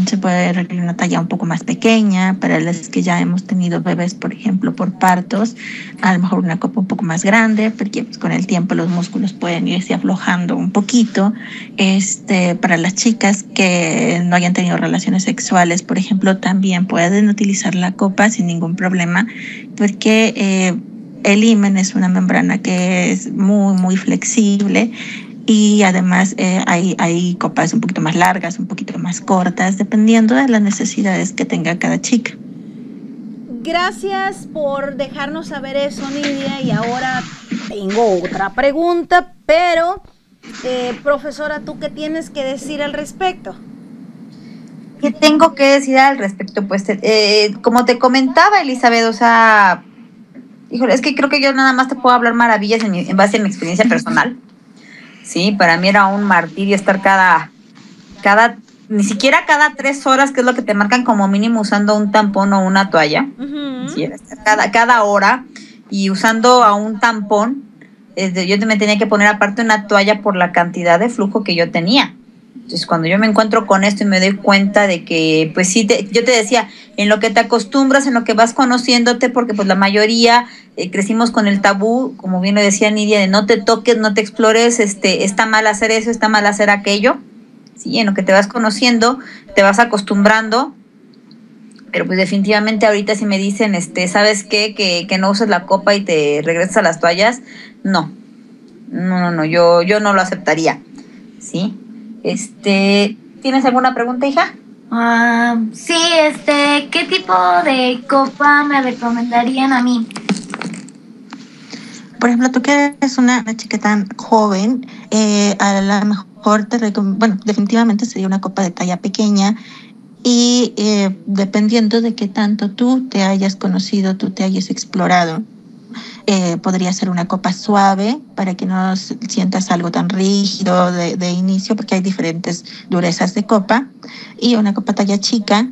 se puede requerir una talla un poco más pequeña, para las que ya hemos tenido bebés, por ejemplo, por partos, a lo mejor una copa un poco más grande, porque pues, con el tiempo los músculos pueden irse aflojando un poquito. Este, para las chicas que no hayan tenido relaciones sexuales, por ejemplo, también pueden utilizar la copa sin ningún problema, porque eh, el himen es una membrana que es muy, muy flexible y además eh, hay, hay copas un poquito más largas, un poquito más cortas, dependiendo de las necesidades que tenga cada chica. Gracias por dejarnos saber eso, Nidia. Y ahora tengo otra pregunta, pero eh, profesora, ¿tú qué tienes que decir al respecto? ¿Qué tengo que decir al respecto? Pues, eh, como te comentaba, Elizabeth, o sea, híjole, es que creo que yo nada más te puedo hablar maravillas en, mi, en base a mi experiencia personal. Sí, para mí era un martirio estar cada, cada, ni siquiera cada tres horas, que es lo que te marcan como mínimo usando un tampón o una toalla. Uh -huh. sí, cada, cada hora y usando a un tampón, yo me tenía que poner aparte una toalla por la cantidad de flujo que yo tenía. Entonces, cuando yo me encuentro con esto y me doy cuenta de que, pues sí, te, yo te decía, en lo que te acostumbras, en lo que vas conociéndote, porque pues la mayoría eh, crecimos con el tabú, como bien lo decía Nidia, de no te toques, no te explores, este, está mal hacer eso, está mal hacer aquello. Sí, en lo que te vas conociendo, te vas acostumbrando. Pero pues definitivamente ahorita si me dicen, este, ¿sabes qué? Que, que no uses la copa y te regresas a las toallas, no. No, no, no, yo, yo no lo aceptaría. ¿Sí? Este, ¿tienes alguna pregunta, hija? Uh, sí, este, ¿qué tipo de copa me recomendarían a mí? Por ejemplo, tú que eres una, una chica tan joven, eh, a lo mejor te recomiendo, bueno, definitivamente sería una copa de talla pequeña y eh, dependiendo de qué tanto tú te hayas conocido, tú te hayas explorado, eh, podría ser una copa suave para que no sientas algo tan rígido de, de, inicio, porque hay diferentes durezas de copa, y una copa talla chica.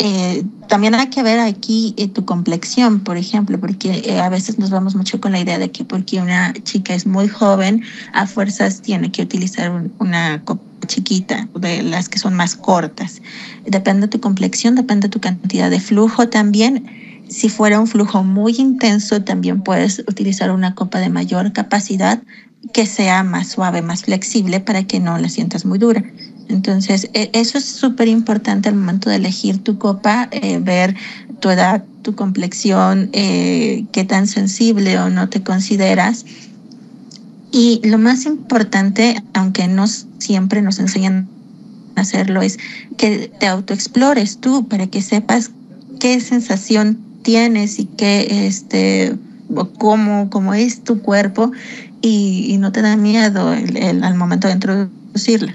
Eh, también hay que ver aquí eh, tu complexión, por ejemplo, porque a veces nos vamos mucho con la idea de que porque una chica es muy joven, a fuerzas tiene que utilizar un, una copa chiquita, de las que son más cortas. Depende de tu complexión, depende de tu cantidad de flujo también si fuera un flujo muy intenso, también puedes utilizar una copa de mayor capacidad que sea más suave, más flexible para que no la sientas muy dura. Entonces, eso es súper importante al momento de elegir tu copa, eh, ver tu edad, tu complexión, eh, qué tan sensible o no te consideras. Y lo más importante, aunque no siempre nos enseñan a hacerlo, es que te autoexplores tú para que sepas qué sensación tienes y qué, este, cómo, cómo es tu cuerpo y, y no te da miedo el, el, al momento de introducirla.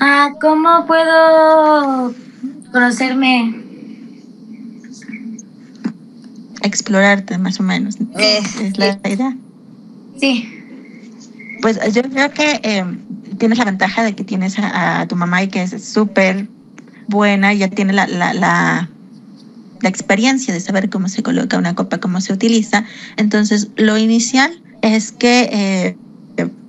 Ah, ¿Cómo puedo conocerme? Explorarte más o menos. Eh, es la idea. Sí. Pues yo creo que eh, tienes la ventaja de que tienes a, a tu mamá y que es súper buena, ya tiene la, la, la la experiencia de saber cómo se coloca una copa, cómo se utiliza. Entonces, lo inicial es que eh,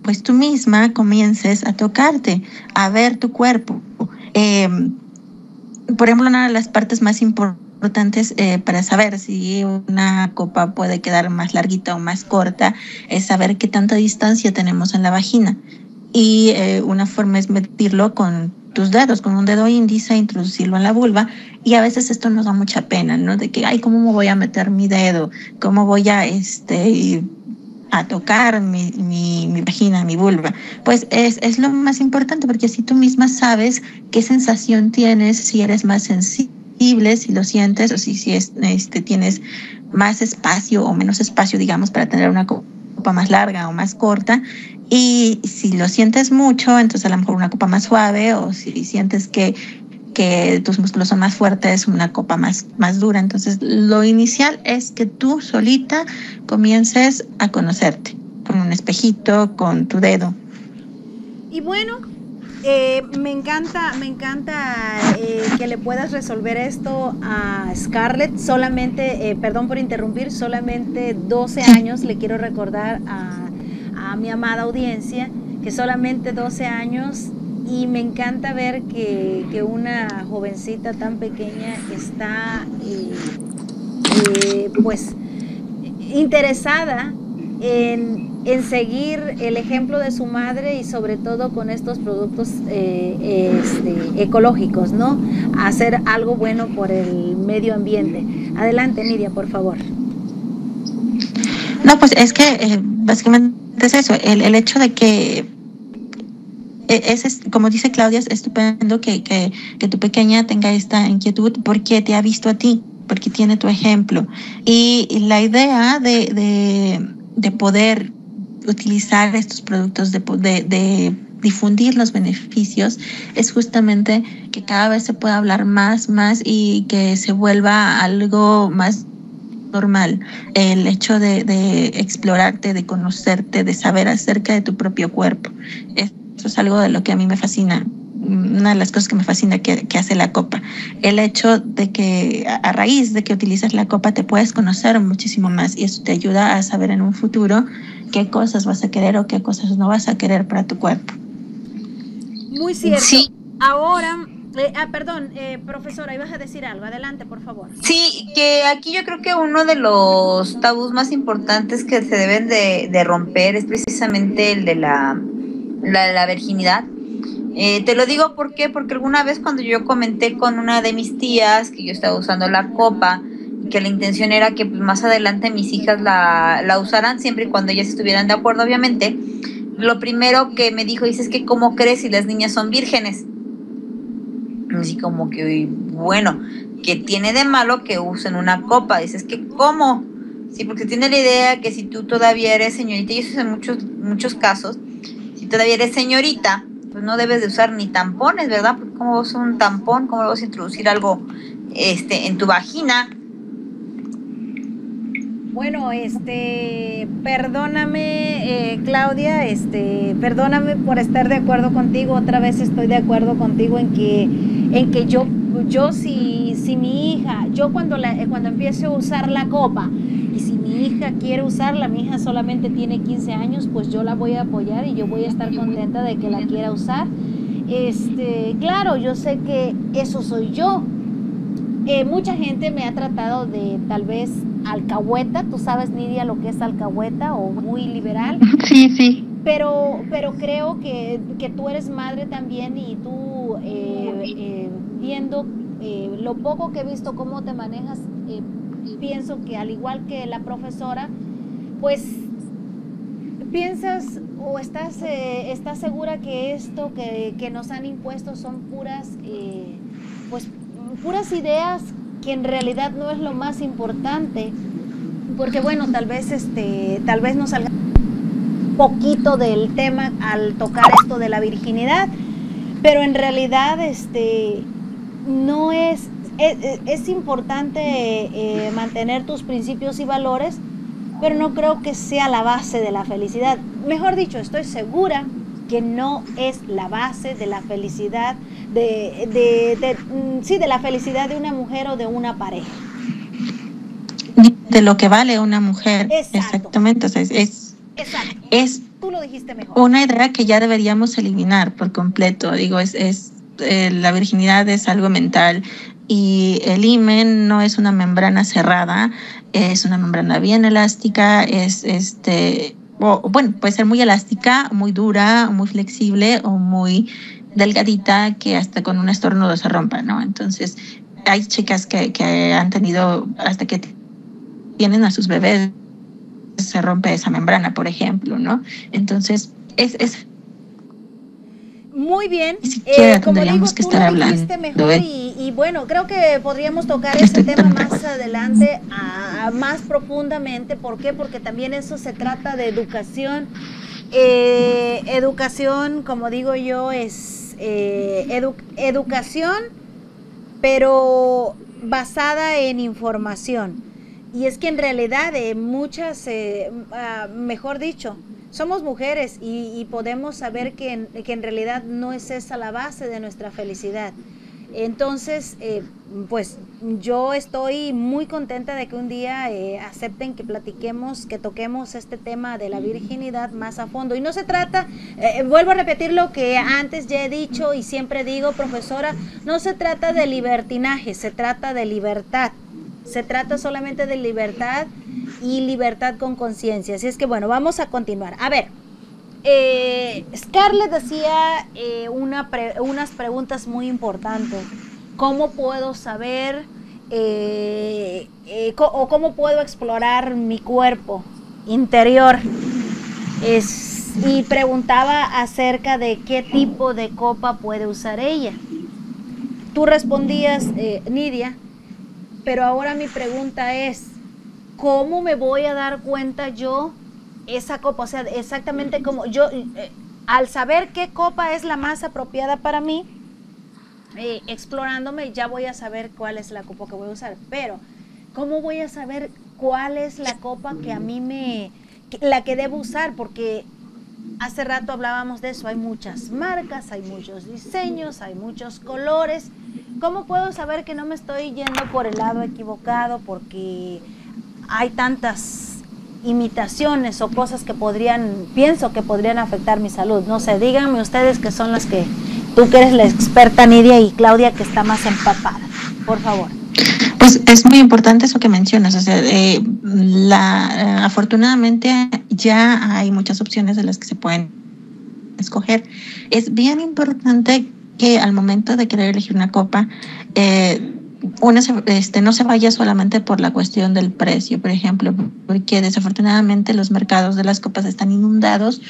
pues tú misma comiences a tocarte, a ver tu cuerpo. Eh, por ejemplo, una de las partes más importantes eh, para saber si una copa puede quedar más larguita o más corta es saber qué tanta distancia tenemos en la vagina. Y eh, una forma es medirlo con tus dedos, con un dedo índice, introducirlo en la vulva. Y a veces esto nos da mucha pena, ¿no? De que, ay, ¿cómo me voy a meter mi dedo? ¿Cómo voy a, este, a tocar mi, mi, vagina, mi vulva. Pues es, es lo más importante porque así tú misma sabes qué sensación tienes, si eres más sensible, si lo sientes o si, si es, este, tienes más espacio o menos espacio, digamos, para tener una copa más larga o más corta. Y si lo sientes mucho, entonces a lo mejor una copa más suave o si sientes que que tus músculos son más fuertes, una copa más, más dura. Entonces, lo inicial es que tú solita comiences a conocerte con un espejito, con tu dedo. Y bueno, eh, me encanta, me encanta eh, que le puedas resolver esto a Scarlett. Solamente, eh, perdón por interrumpir, solamente 12 años le quiero recordar a, a mi amada audiencia que solamente 12 años y me encanta ver que, que una jovencita tan pequeña está eh, eh, pues interesada en, en, seguir el ejemplo de su madre y sobre todo con estos productos eh, este, ecológicos, ¿no? Hacer algo bueno por el medio ambiente. Adelante, Nidia, por favor. No, pues es que básicamente es eso, el, el hecho de que e, es, como dice Claudia, es estupendo que, que, que tu pequeña tenga esta inquietud porque te ha visto a ti, porque tiene tu ejemplo. Y la idea de, de, de poder utilizar estos productos, de, de, de, difundir los beneficios, es justamente que cada vez se pueda hablar más, más y que se vuelva algo más normal. El hecho de, de explorarte, de conocerte, de saber acerca de tu propio cuerpo. Es, eso es algo de lo que a mí me fascina, una de las cosas que me fascina que, que, hace la copa. El hecho de que a raíz de que utilizas la copa te puedes conocer muchísimo más y eso te ayuda a saber en un futuro qué cosas vas a querer o qué cosas no vas a querer para tu cuerpo. Muy cierto. Sí. Ahora, eh, ah, perdón, eh, profesora, ibas a decir algo. Adelante, por favor. Sí, que aquí yo creo que uno de los tabús más importantes que se deben de, de romper es precisamente el de la la, virginidad. Eh, te lo digo ¿por qué? porque alguna vez cuando yo comenté con una de mis tías que yo estaba usando la copa, que la intención era que pues, más adelante mis hijas la, la usaran siempre y cuando ellas estuvieran de acuerdo, obviamente, lo primero que me dijo, dice, es que ¿cómo crees si las niñas son vírgenes? Así como que, bueno, que tiene de malo que usen una copa? Dices que ¿cómo? Sí, porque tiene la idea que si tú todavía eres señorita, y eso es en muchos, muchos casos, todavía eres señorita, pues no debes de usar ni tampones, ¿verdad? Porque ¿cómo vas a un tampón? ¿Cómo vas a introducir algo este, en tu vagina? Bueno, este, perdóname, eh, Claudia, este, perdóname por estar de acuerdo contigo. Otra vez estoy de acuerdo contigo en que, en que yo, yo si, si mi hija, yo cuando la, cuando empiece a usar la copa, y si mi hija quiere usarla, mi hija solamente tiene 15 años, pues yo la voy a apoyar y yo voy a estar contenta de que la quiera usar. Este, claro, yo sé que eso soy yo. Eh, mucha gente me ha tratado de tal vez alcahueta, tú sabes Nidia lo que es alcahueta o muy liberal. Sí, sí. Pero, pero creo que, que tú eres madre también y tú eh, eh, viendo lo poco que he visto cómo te manejas, pienso que al igual que la profesora, pues piensas o estás, estás segura que esto que, que, nos han impuesto son puras, pues, puras ideas que en realidad no es lo más importante, porque bueno, tal vez, este, tal vez nos salga poquito del tema al tocar esto de la virginidad, pero en realidad, este, no es es, es importante eh, mantener tus principios y valores, pero no creo que sea la base de la felicidad. Mejor dicho, estoy segura que no es la base de la felicidad, de, de, de, mm, sí, de la felicidad de una mujer o de una pareja. De lo que vale una mujer. Exacto. Exactamente. O sea, es, Exacto. es Tú lo dijiste mejor. una idea que ya deberíamos eliminar por completo. Digo, es, es eh, la virginidad es algo mental y el imen no es una membrana cerrada, es una membrana bien elástica, es este, o, bueno, puede ser muy elástica, muy dura, muy flexible o muy delgadita que hasta con un estornudo se rompa, ¿no? Entonces, hay chicas que, que han tenido, hasta que tienen a sus bebés, se rompe esa membrana, por ejemplo, ¿no? Entonces, es, es muy bien. Eh, como digo, que estar hablando. Mejor y, bueno, creo que podríamos tocar este tema más adelante, más profundamente. ¿Por qué? Porque también eso se trata de educación. Eh, educación, como digo yo, es eh, educación, pero basada en información. Y es que en realidad muchas, ah, mejor dicho, somos mujeres y, podemos saber que en, que en, realidad no es esa la base de nuestra felicidad. Entonces, eh, pues yo estoy muy contenta de que un día eh, acepten que platiquemos, que toquemos este tema de la virginidad más a fondo. Y no se trata, eh, vuelvo a repetir lo que antes ya he dicho y siempre digo, profesora, no se trata de libertinaje, se trata de libertad. Se trata solamente de libertad y libertad con conciencia. Así es que bueno, vamos a continuar. A ver, eh, Scarlett decía eh, una unas preguntas muy importantes. ¿Cómo puedo saber eh, o cómo puedo explorar mi cuerpo interior? Y preguntaba acerca de qué tipo de copa puede usar ella. Tú respondías, Nidia, pero ahora mi pregunta es, ¿cómo me voy a dar cuenta yo esa copa? O sea, exactamente como yo, eh, al saber qué copa es la más apropiada para mí, eh, explorándome, ya voy a saber cuál es la copa que voy a usar. Pero, ¿cómo voy a saber cuál es la copa que a mí me, la que debo usar? Porque hace rato hablábamos de eso, hay muchas marcas, hay muchos diseños, hay muchos colores. ¿Cómo puedo saber que no me estoy yendo por el lado equivocado? Porque hay tantas imitaciones o cosas que podrían, pienso que podrían afectar mi salud. No sé, díganme ustedes que son las que, tú que eres la experta Nidia y Claudia que está más empapada, por favor. Pues es muy importante eso que mencionas, o sea, eh, la, eh, afortunadamente ya hay muchas opciones de las que se pueden escoger. Es bien importante que al momento de querer elegir una copa, eh, una este, no se vaya solamente por la cuestión del precio, por ejemplo, porque desafortunadamente los mercados de las copas están inundados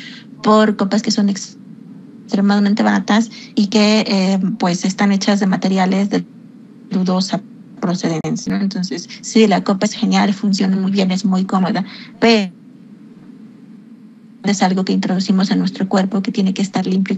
por copas que son extremadamente baratas y que eh, pues están hechas de materiales de dudosa procedencia. Entonces, sí, la copa es genial, funciona muy bien, es muy cómoda, pero es algo que introducimos en nuestro cuerpo que tiene que estar limpio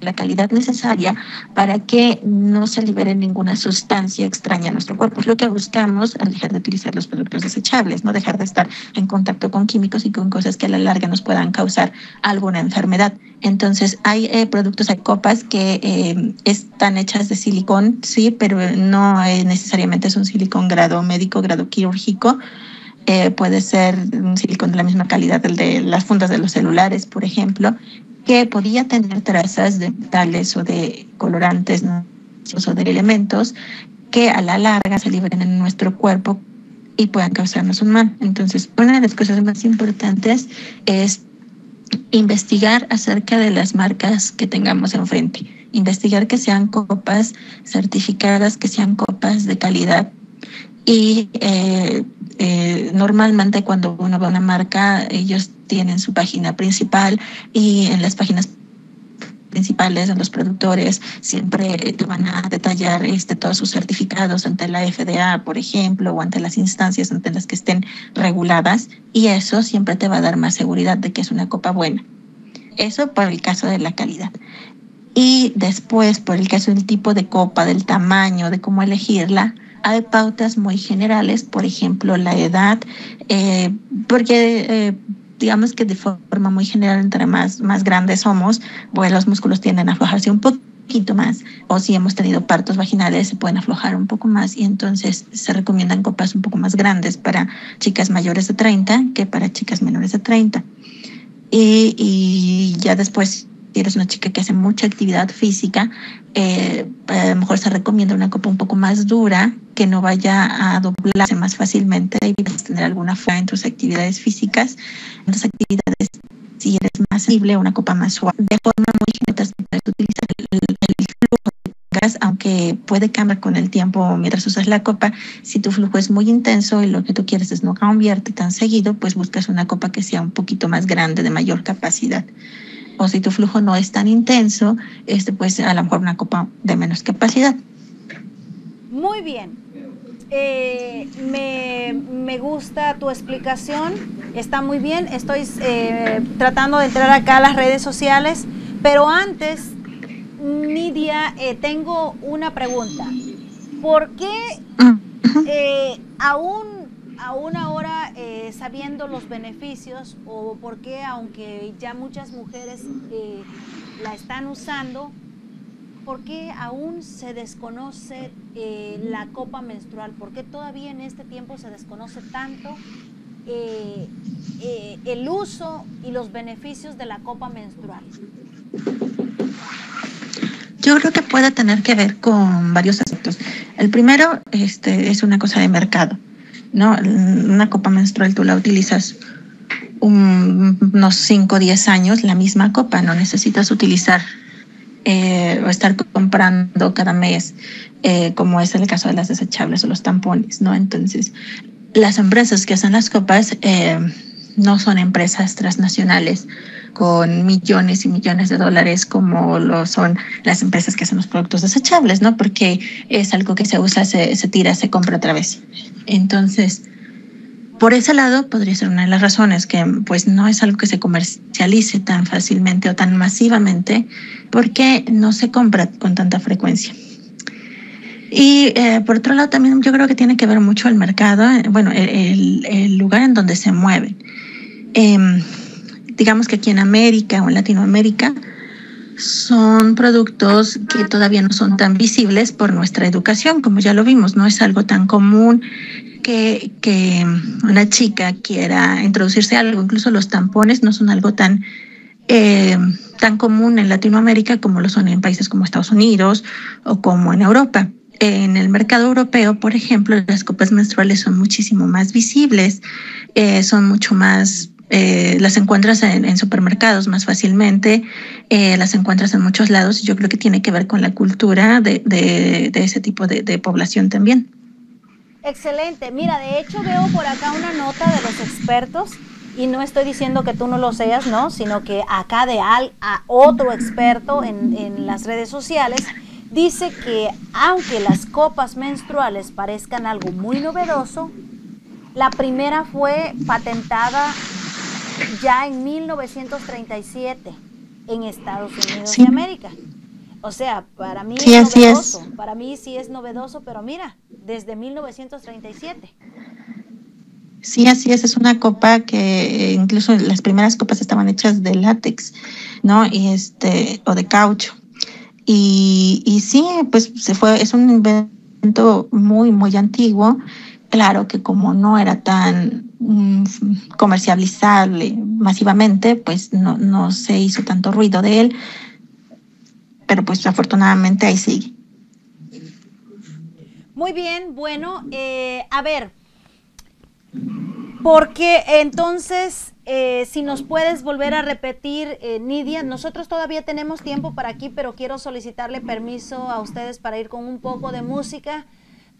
la calidad necesaria para que no se libere ninguna sustancia extraña a nuestro cuerpo. Es lo que buscamos al dejar de utilizar los productos desechables, no dejar de estar en contacto con químicos y con cosas que a la larga nos puedan causar alguna enfermedad. Entonces, hay eh, productos, hay copas que eh, están hechas de silicón, sí, pero no necesariamente es un silicón grado médico, grado quirúrgico. Eh, puede ser un silicón de la misma calidad del de las fundas de los celulares, por ejemplo, que podía tener trazas de metales o de colorantes o de elementos que a la larga se liberen en nuestro cuerpo y puedan causarnos un mal. Entonces, una de las cosas más importantes es investigar acerca de las marcas que tengamos enfrente, investigar que sean copas certificadas, que sean copas de calidad y eh, eh, normalmente cuando uno va a una marca, ellos tienen su página principal y en las páginas principales de los productores siempre te van a detallar este, todos sus certificados ante la FDA, por ejemplo, o ante las instancias ante las que estén reguladas y eso siempre te va a dar más seguridad de que es una copa buena. Eso por el caso de la calidad. Y después, por el caso del tipo de copa, del tamaño, de cómo elegirla, hay pautas muy generales, por ejemplo, la edad, eh, porque eh, digamos que de forma muy general, entre más, más grandes somos, pues los músculos tienden a aflojarse un poquito más, o si hemos tenido partos vaginales, se pueden aflojar un poco más, y entonces se recomiendan copas un poco más grandes para chicas mayores de 30 que para chicas menores de 30. Y, y ya después si eres una chica que hace mucha actividad física, eh, a lo mejor se recomienda una copa un poco más dura, que no vaya a doblarse más fácilmente y tener alguna fuga en tus actividades físicas. En tus actividades, si eres más sensible, una copa más suave. De forma muy general, utilizar el, el flujo de gas, aunque puede cambiar con el tiempo mientras usas la copa. Si tu flujo es muy intenso y lo que tú quieres es no cambiarte tan seguido, pues buscas una copa que sea un poquito más grande, de mayor capacidad o si tu flujo no es tan intenso, este, pues a lo mejor una copa de menos capacidad. Muy bien. Eh, me, me, gusta tu explicación, está muy bien. Estoy eh, tratando de entrar acá a las redes sociales, pero antes, Nidia, eh, tengo una pregunta. ¿Por qué aún aún ahora eh, sabiendo los beneficios o por qué aunque ya muchas mujeres eh, la están usando, ¿por qué aún se desconoce eh, la copa menstrual? ¿Por qué todavía en este tiempo se desconoce tanto el uso y los beneficios de la copa menstrual? Yo creo que puede tener que ver con varios aspectos. El primero este, es una cosa de mercado. ¿No? Una copa menstrual tú la utilizas unos 5 o 10 años, la misma copa, no necesitas utilizar eh, o estar comprando cada mes, eh, como es el caso de las desechables o los tampones, ¿no? Entonces, las empresas que hacen las copas eh, no son empresas transnacionales con millones y millones de dólares como lo son las empresas que hacen los productos desechables, ¿no? Porque es algo que se usa, se, tira, se compra otra vez. Entonces, por ese lado podría ser una de las razones que pues no es algo que se comercialice tan fácilmente o tan masivamente porque no se compra con tanta frecuencia. Y eh, por otro lado también yo creo que tiene que ver mucho el mercado, eh, bueno, el, el lugar en donde se mueven. Eh, digamos que aquí en América o en Latinoamérica son productos que todavía no son tan visibles por nuestra educación, como ya lo vimos, no es algo tan común que, que una chica quiera introducirse algo, incluso los tampones no son algo tan, eh, tan común en Latinoamérica como lo son en países como Estados Unidos o como en Europa. En el mercado europeo, por ejemplo, las copas menstruales son muchísimo más visibles, eh, son mucho más eh, las encuentras en, supermercados más fácilmente, eh, las encuentras en muchos lados y yo creo que tiene que ver con la cultura de, de, ese tipo de, de, población también. Excelente. Mira, de hecho veo por acá una nota de los expertos y no estoy diciendo que tú no lo seas, ¿no? Sino que acá de al, a otro experto en, en las redes sociales dice que aunque las copas menstruales parezcan algo muy novedoso, la primera fue patentada ya en 1937 en Estados Unidos de América. O sea, para mí es novedoso, para mí sí es novedoso, pero mira, desde 1937. Sí, así es, es una copa que incluso las primeras copas estaban hechas de látex, ¿no? Y este, o de caucho. Y, y sí, pues se fue, es un invento muy, muy antiguo. Claro que como no era tan comercializable masivamente, pues no, no se hizo tanto ruido de él, pero pues afortunadamente ahí sigue. Muy bien, bueno, eh, a ver, porque entonces, eh, si nos puedes volver a repetir, eh, Nidia, nosotros todavía tenemos tiempo para aquí, pero quiero solicitarle permiso a ustedes para ir con un poco de música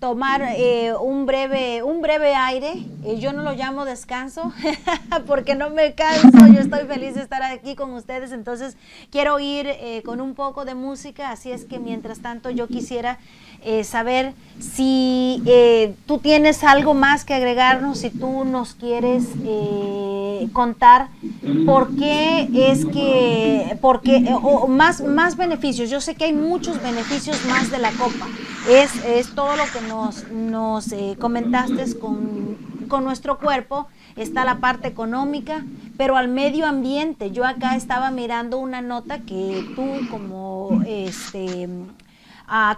tomar eh, un, breve, un breve aire. Eh, yo no lo llamo descanso porque no me canso. Yo estoy feliz de estar aquí con ustedes. Entonces quiero ir eh, con un poco de música. Así es que mientras tanto yo quisiera eh, saber si eh, tú tienes algo más que agregarnos, si tú nos quieres eh, contar por qué es que, porque, o más, más beneficios. Yo sé que hay muchos beneficios más de la copa. Es, es todo lo que nos, nos comentaste con, con nuestro cuerpo está la parte económica, pero al medio ambiente. Yo acá estaba mirando una nota que tú como este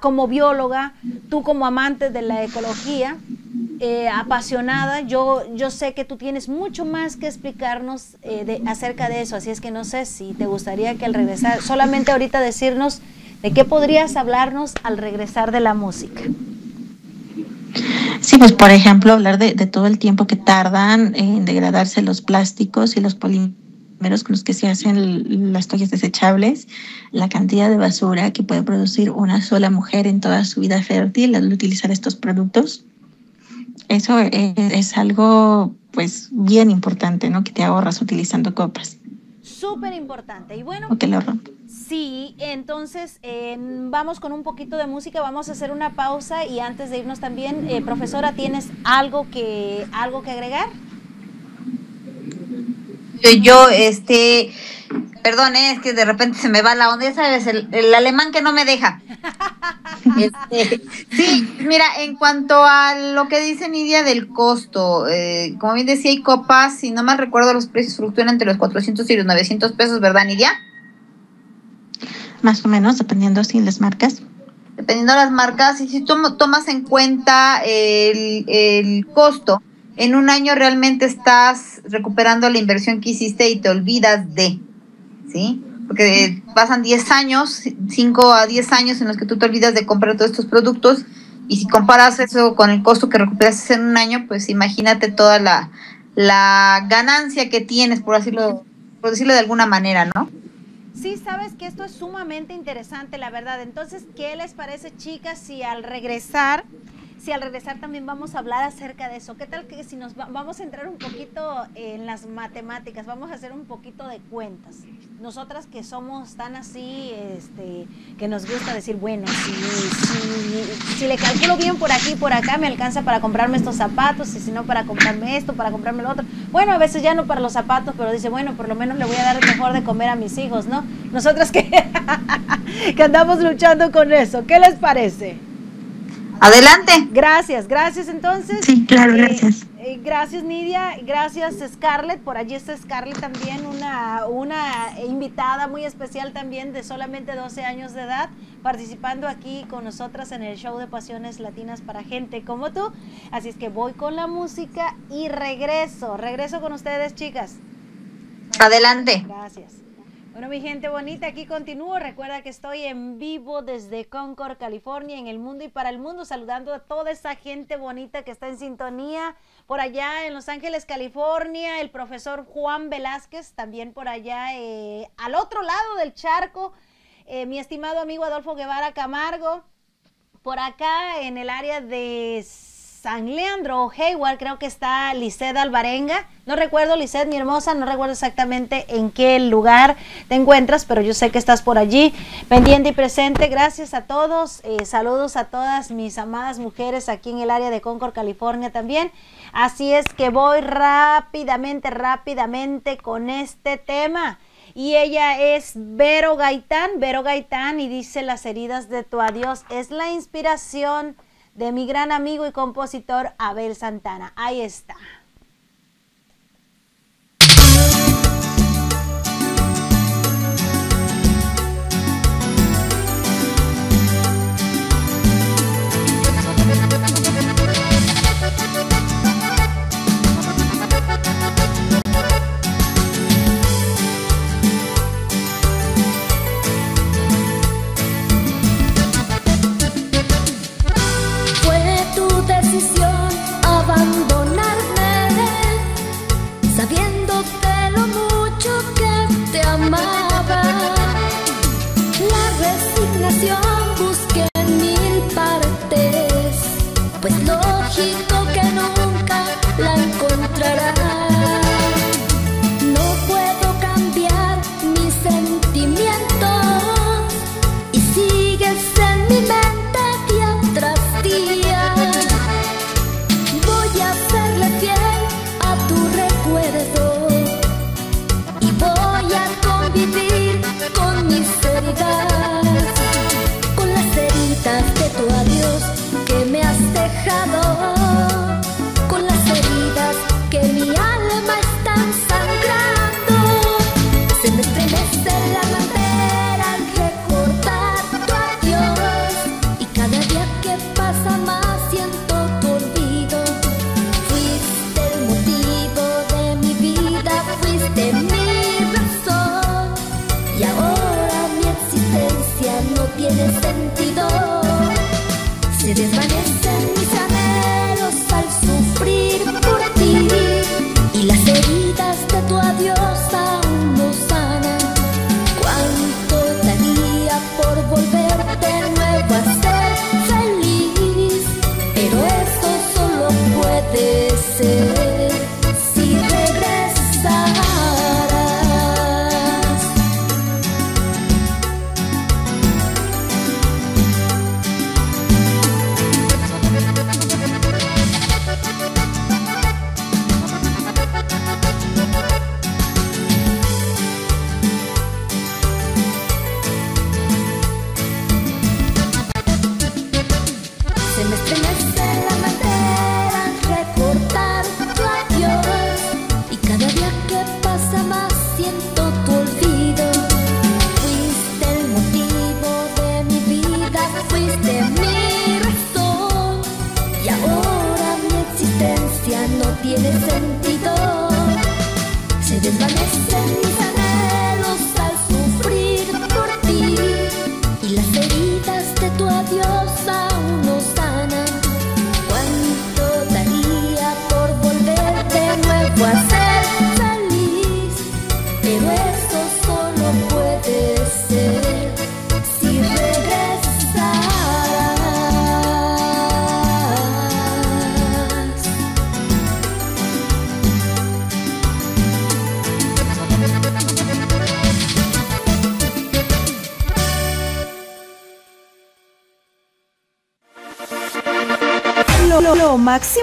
como bióloga, tú como amante de la ecología, eh, apasionada. Yo, yo sé que tú tienes mucho más que explicarnos eh, de, acerca de eso, así es que no sé si te gustaría que al regresar, solamente ahorita decirnos de qué podrías hablarnos al regresar de la música. Sí, pues por ejemplo, hablar de, todo el tiempo que tardan en degradarse los plásticos y los polímeros con los que se hacen las toallas desechables, la cantidad de basura que puede producir una sola mujer en toda su vida fértil al utilizar estos productos. Eso es, es algo pues bien importante, ¿no? Que te ahorras utilizando copas. Súper importante. Y bueno, que lo. Sí, entonces eh, vamos con un poquito de música, vamos a hacer una pausa y antes de irnos también, eh, profesora, ¿tienes algo que, algo que agregar? Yo, este, perdón, eh, es que de repente se me va la onda, ya sabes, el, el alemán que no me deja. Este, sí, mira, en cuanto a lo que dice Nidia del costo, eh, como bien decía, hay copas, si no mal recuerdo, los precios fluctúan entre los 400 y los 900 pesos, ¿verdad, Nidia? Más o menos, dependiendo si las marcas. dependiendo de las marcas, y si tomas en cuenta el, el costo, en un año realmente estás recuperando la inversión que hiciste y te olvidas de, ¿sí? Porque pasan 10 años, 5 a 10 años en los que tú te olvidas de comprar todos estos productos y si comparas eso con el costo que recuperas en un año, pues imagínate toda la, la ganancia que tienes, por decirlo, por decirlo de alguna manera, ¿no? Sí, sabes que esto es sumamente interesante, la verdad. Entonces, ¿qué les parece, chicas, si al regresar, si al regresar también vamos a hablar acerca de eso? ¿Qué tal que si nos va- vamos a entrar un poquito en las matemáticas, vamos a hacer un poquito de cuentas? Nosotras que somos tan así, este, que nos gusta decir, bueno, si, le calculo bien por aquí, por acá, me alcanza para comprarme estos zapatos, y si no, para comprarme esto, para comprarme lo otro. Bueno, a veces ya no para los zapatos, pero dice, bueno, por lo menos le voy a dar mejor de comer a mis hijos, ¿no? Nosotras que, que andamos luchando con eso, ¿qué les parece? Adelante. Gracias, gracias entonces. Sí, claro, Eh, gracias. eh, gracias Nidia, gracias Scarlett, por allí está Scarlett también, una, una invitada muy especial también de solamente 12 años de edad, participando aquí con nosotras en el show de Pasiones Latinas para gente como tú. Así es que voy con la música y regreso, regreso con ustedes chicas. Adelante. Gracias. Bueno, mi gente bonita, aquí continúo. Recuerda que estoy en vivo desde Concord, California, en el mundo y para el mundo, saludando a toda esa gente bonita que está en sintonía. Por allá en Los Ángeles, California, el profesor Juan Velázquez, también por allá eh, al otro lado del charco, eh, mi estimado amigo Adolfo Guevara Camargo. Por acá en el área de San Leandro Hayward, creo que está Lisset Alvarenga. No recuerdo, Lisset, mi hermosa, no recuerdo exactamente en qué lugar te encuentras, pero yo sé que estás por allí, pendiente y presente. Gracias a todos. eh, saludos a todas mis amadas mujeres aquí en el área de Concord, California también. Así es que voy rápidamente, rápidamente con este tema. Y ella es Vero Gaitán, Vero Gaitán, y dice las heridas de tu adiós. Es la inspiración de mi gran amigo y compositor Abel Santana. Ahí está. te desvanece.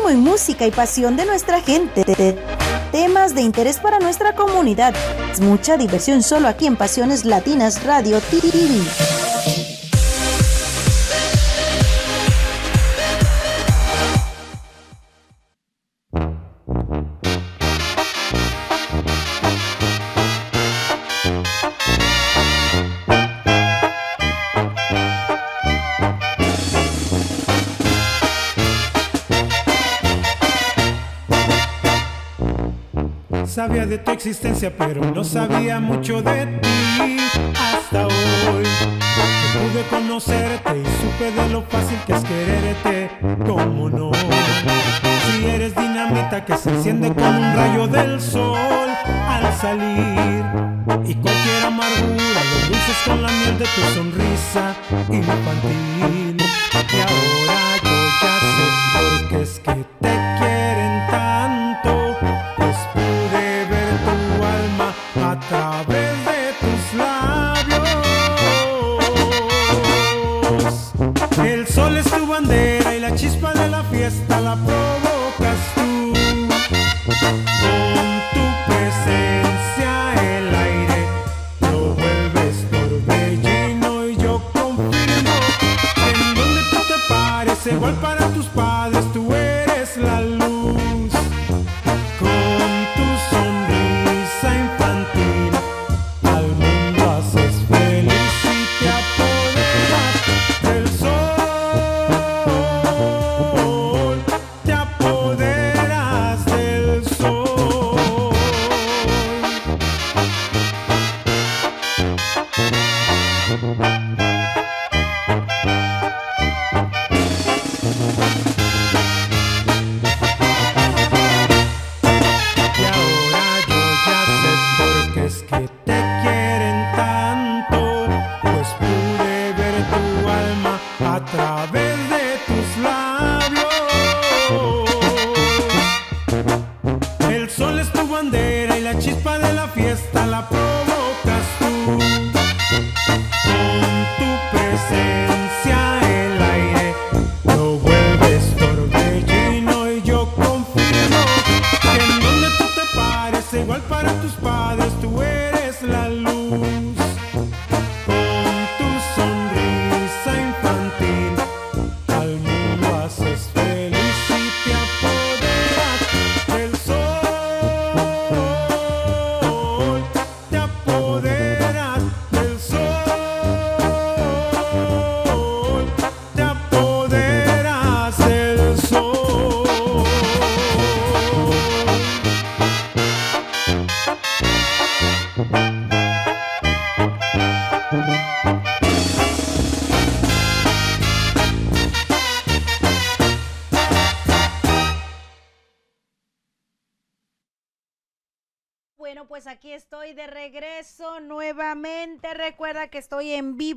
como en música y pasión de nuestra gente. Temas de interés para nuestra comunidad. Mucha diversión solo aquí en Pasiones Latinas Radio TV. pero no sabía mucho de ti hasta hoy. Pude conocerte y supe de lo fácil que es quererte, como no. Si eres dinamita que se enciende con un rayo del sol al salir, y cualquier amargura lo dulces con la miel de tu sonrisa y mi infantil.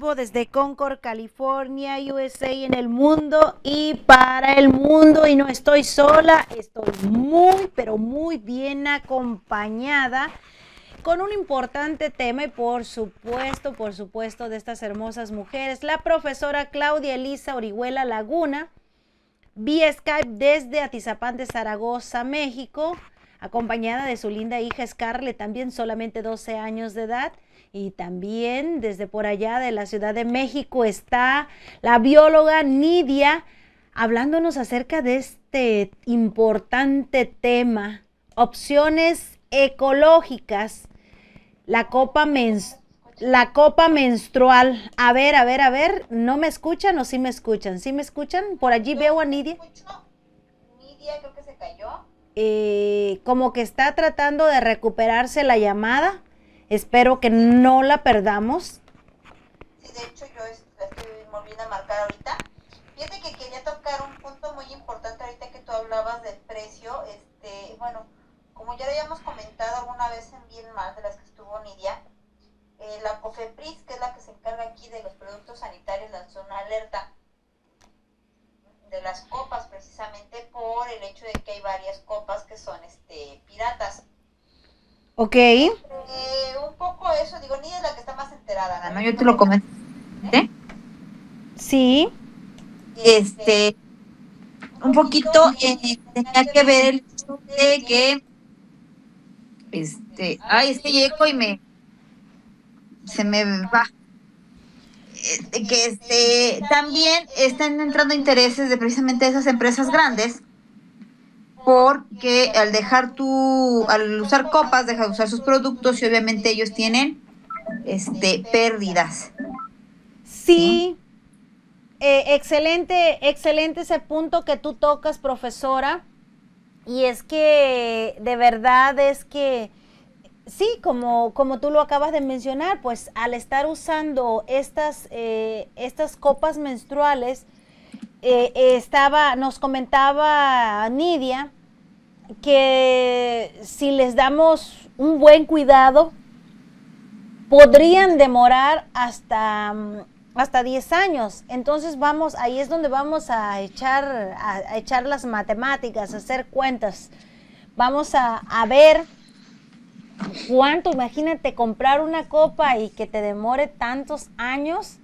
Desde Concord, California, USA, en el mundo y para el mundo. Y no estoy sola, estoy muy, pero muy bien acompañada con un importante tema y por supuesto, por supuesto, de estas hermosas mujeres, la profesora Claudia Elisa Orihuela Laguna, vía Skype desde Atizapán de Zaragoza, México acompañada de su linda hija Scarlett, también solamente 12 años de edad. Y también desde por allá de la Ciudad de México está la bióloga Nidia hablándonos acerca de este importante tema, opciones ecológicas, la copa la copa menstrual. A ver, a ver, a ver, ¿no me escuchan o sí me escuchan? ¿Sí me escuchan? Por allí veo a Nidia. Nidia creo que se cayó. Eh, como que está tratando de recuperarse la llamada. Espero que no la perdamos. Sí, de hecho yo estoy volviendo a marcar ahorita. Fíjate que quería tocar un punto muy importante ahorita que tú hablabas del precio. Este, bueno, como ya lo habíamos comentado alguna vez en Bien Mal, de las que estuvo Nidia, eh, la COFEPRIS, que es la que se encarga aquí de los productos sanitarios, lanzó una alerta de las copas precisamente por el hecho de que hay varias copas que son este piratas. Ok. Eh, un poco eso, digo, ni es la que está más enterada, ¿no? Yo te lo comenté. ¿Eh? Sí. Este, un poquito eh, tenía que ver el hecho de que, este, ay, es que llego y me, se me va. Eh, que este, también están entrando intereses de precisamente esas empresas grandes porque al dejar tu, al usar copas, deja de usar sus productos y obviamente ellos tienen este pérdidas. Sí, eh, excelente, excelente ese punto que tú tocas, profesora. Y es que de verdad es que sí, como, como tú lo acabas de mencionar, pues al estar usando estas, eh, estas copas menstruales, eh, estaba, nos comentaba Nidia que si les damos un buen cuidado, podrían demorar hasta, hasta 10 años. Entonces vamos, ahí es donde vamos a echar, a, echar las matemáticas, a hacer cuentas. Vamos a, a ver ¿Cuánto? Imagínate comprar una copa y que te demore tantos años.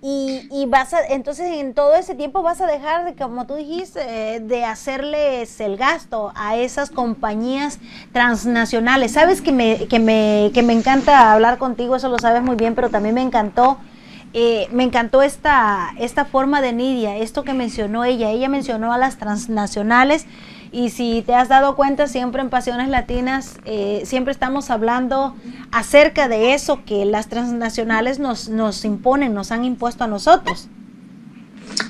Y, vas a, entonces en todo ese tiempo vas a dejar, de, como tú dijiste, de hacerles el gasto a esas compañías transnacionales. Sabes que me, que me, que me encanta hablar contigo, eso lo sabes muy bien, pero también me encantó, eh, me encantó esta, esta forma de Nidia, esto que mencionó ella. Ella mencionó a las transnacionales y si te has dado cuenta, siempre en Pasiones Latinas, eh, siempre estamos hablando acerca de eso que las transnacionales nos, nos imponen, nos han impuesto a nosotros.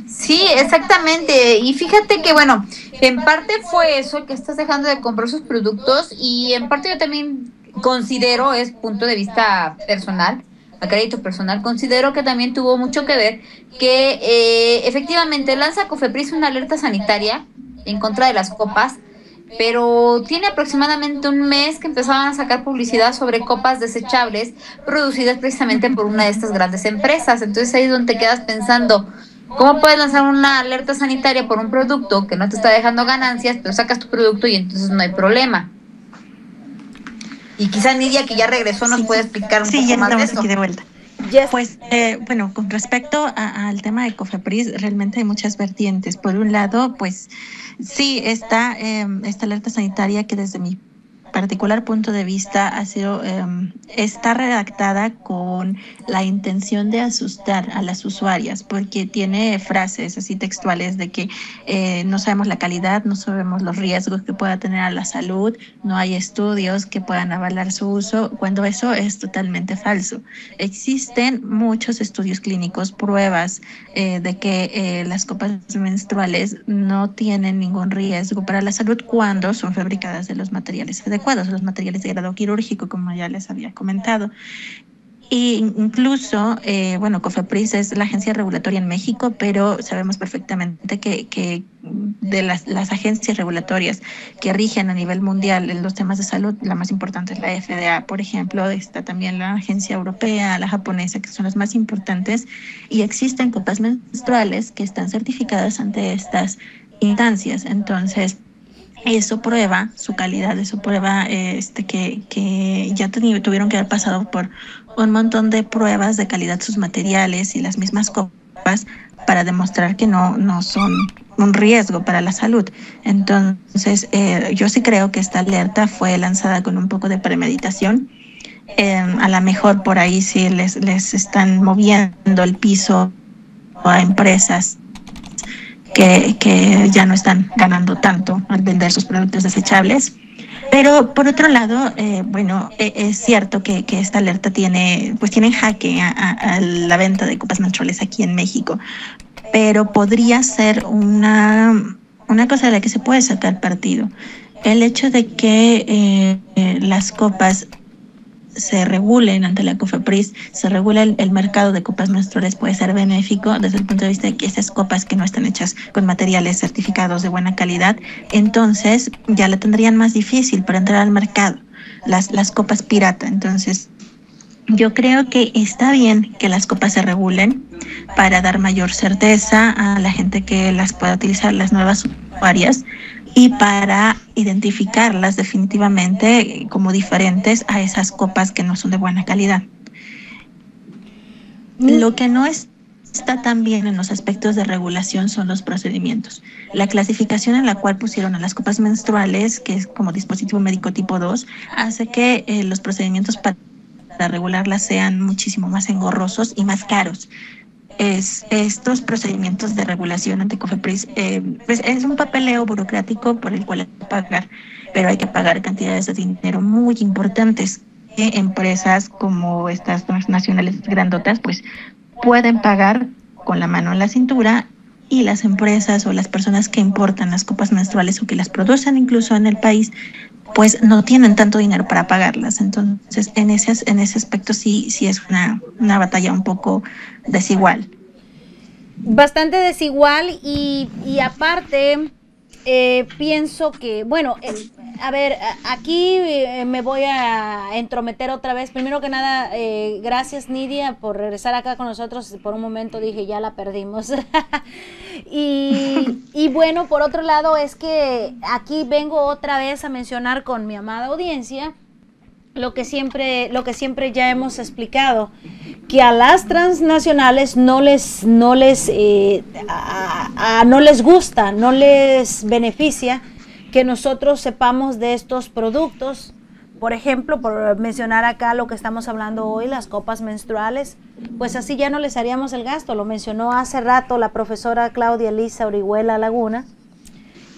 Sí, exactamente. Y fíjate que, bueno, en parte fue eso, que estás dejando de comprar sus productos y en parte yo también considero, es punto de vista personal, a crédito personal, considero que también tuvo mucho que ver que eh, efectivamente lanza Cofepris una alerta sanitaria en contra de las copas, pero tiene aproximadamente un mes que empezaban a sacar publicidad sobre copas desechables producidas precisamente por una de estas grandes empresas. Entonces ahí es donde te quedas pensando, ¿cómo puedes lanzar una alerta sanitaria por un producto que no te está dejando ganancias, pero sacas tu producto y entonces no hay problema? Y quizá Nidia, que ya regresó, nos puede explicar un poco más de eso. aquí de vuelta. Pues eh, bueno, con respecto al tema de Cofepris, realmente hay muchas vertientes. Por un lado, pues sí, está em, esta alerta sanitaria que desde mi particular punto de vista ha sido em, está redactada con la intención de asustar a las usuarias porque tiene frases así textuales de que eh, no sabemos la calidad, no sabemos los riesgos que pueda tener a la salud, no hay estudios que puedan avalar su uso, cuando eso es totalmente falso. Existen muchos estudios clínicos, pruebas eh, de que eh, las copas menstruales no tienen ningún riesgo para la salud cuando son fabricadas de los materiales adecuados, los materiales de grado quirúrgico, como ya les había comentado. E incluso, eh, bueno, COFEPRIS es la agencia regulatoria en México, pero sabemos perfectamente que, que de las, las, agencias regulatorias que rigen a nivel mundial en los temas de salud, la más importante es la FDA, por ejemplo, está también la agencia europea, la japonesa, que son las más importantes, y existen copas menstruales que están certificadas ante estas instancias. Entonces, eso prueba su calidad, eso prueba este, que, ya tuvieron que haber pasado por un montón de pruebas de calidad sus materiales y las mismas copas para demostrar que no, no son un riesgo para la salud. Entonces, eh, yo sí creo que esta alerta fue lanzada con un poco de premeditación. Eh, a lo mejor por ahí sí les, les están moviendo el piso a empresas que, ya no están ganando tanto al vender sus productos desechables. Pero por otro lado, eh, bueno, e, es cierto que, esta alerta tiene, pues tiene jaque a, la venta de copas menstruales aquí en México, pero podría ser una, una cosa de la que se puede sacar partido. El hecho de que eh, las copas se regulen ante la COFEPRIS, se regula el, el, mercado de copas menstruales, puede ser benéfico desde el punto de vista de que esas copas que no están hechas con materiales certificados de buena calidad, entonces ya la tendrían más difícil para entrar al mercado, las, las copas pirata. Entonces, yo creo que está bien que las copas se regulen para dar mayor certeza a la gente que las pueda utilizar, las nuevas usuarias, y para identificarlas definitivamente como diferentes a esas copas que no son de buena calidad. Lo que no está tan bien en los aspectos de regulación son los procedimientos. La clasificación en la cual pusieron a las copas menstruales, que es como dispositivo médico tipo 2, hace que eh, los procedimientos para regularlas sean muchísimo más engorrosos y más caros es estos procedimientos de regulación ante COFEPRIS, eh, pues es un papeleo burocrático por el cual hay que pagar, pero hay que pagar cantidades de dinero muy importantes que empresas como estas nacionales grandotas pues pueden pagar con la mano en la cintura y las empresas o las personas que importan las copas menstruales o que las producen incluso en el país pues no tienen tanto dinero para pagarlas. Entonces, en ese, en ese aspecto sí, sí es una, una batalla un poco desigual. Bastante desigual y, y aparte, eh, pienso que, bueno, eh, a ver, aquí eh, me voy a entrometer otra vez. Primero que nada, eh, gracias Nidia por regresar acá con nosotros. Por un momento dije, ya la perdimos. y, y bueno, por otro lado, es que aquí vengo otra vez a mencionar con mi amada audiencia lo que siempre, lo que siempre ya hemos explicado, que a las transnacionales no les, no les, eh, a, no les gusta, no les beneficia que nosotros sepamos de estos productos. Por ejemplo, por mencionar acá lo que estamos hablando hoy, las copas menstruales, pues así ya no les haríamos el gasto. Lo mencionó hace rato la profesora Claudia Elisa Orihuela Laguna,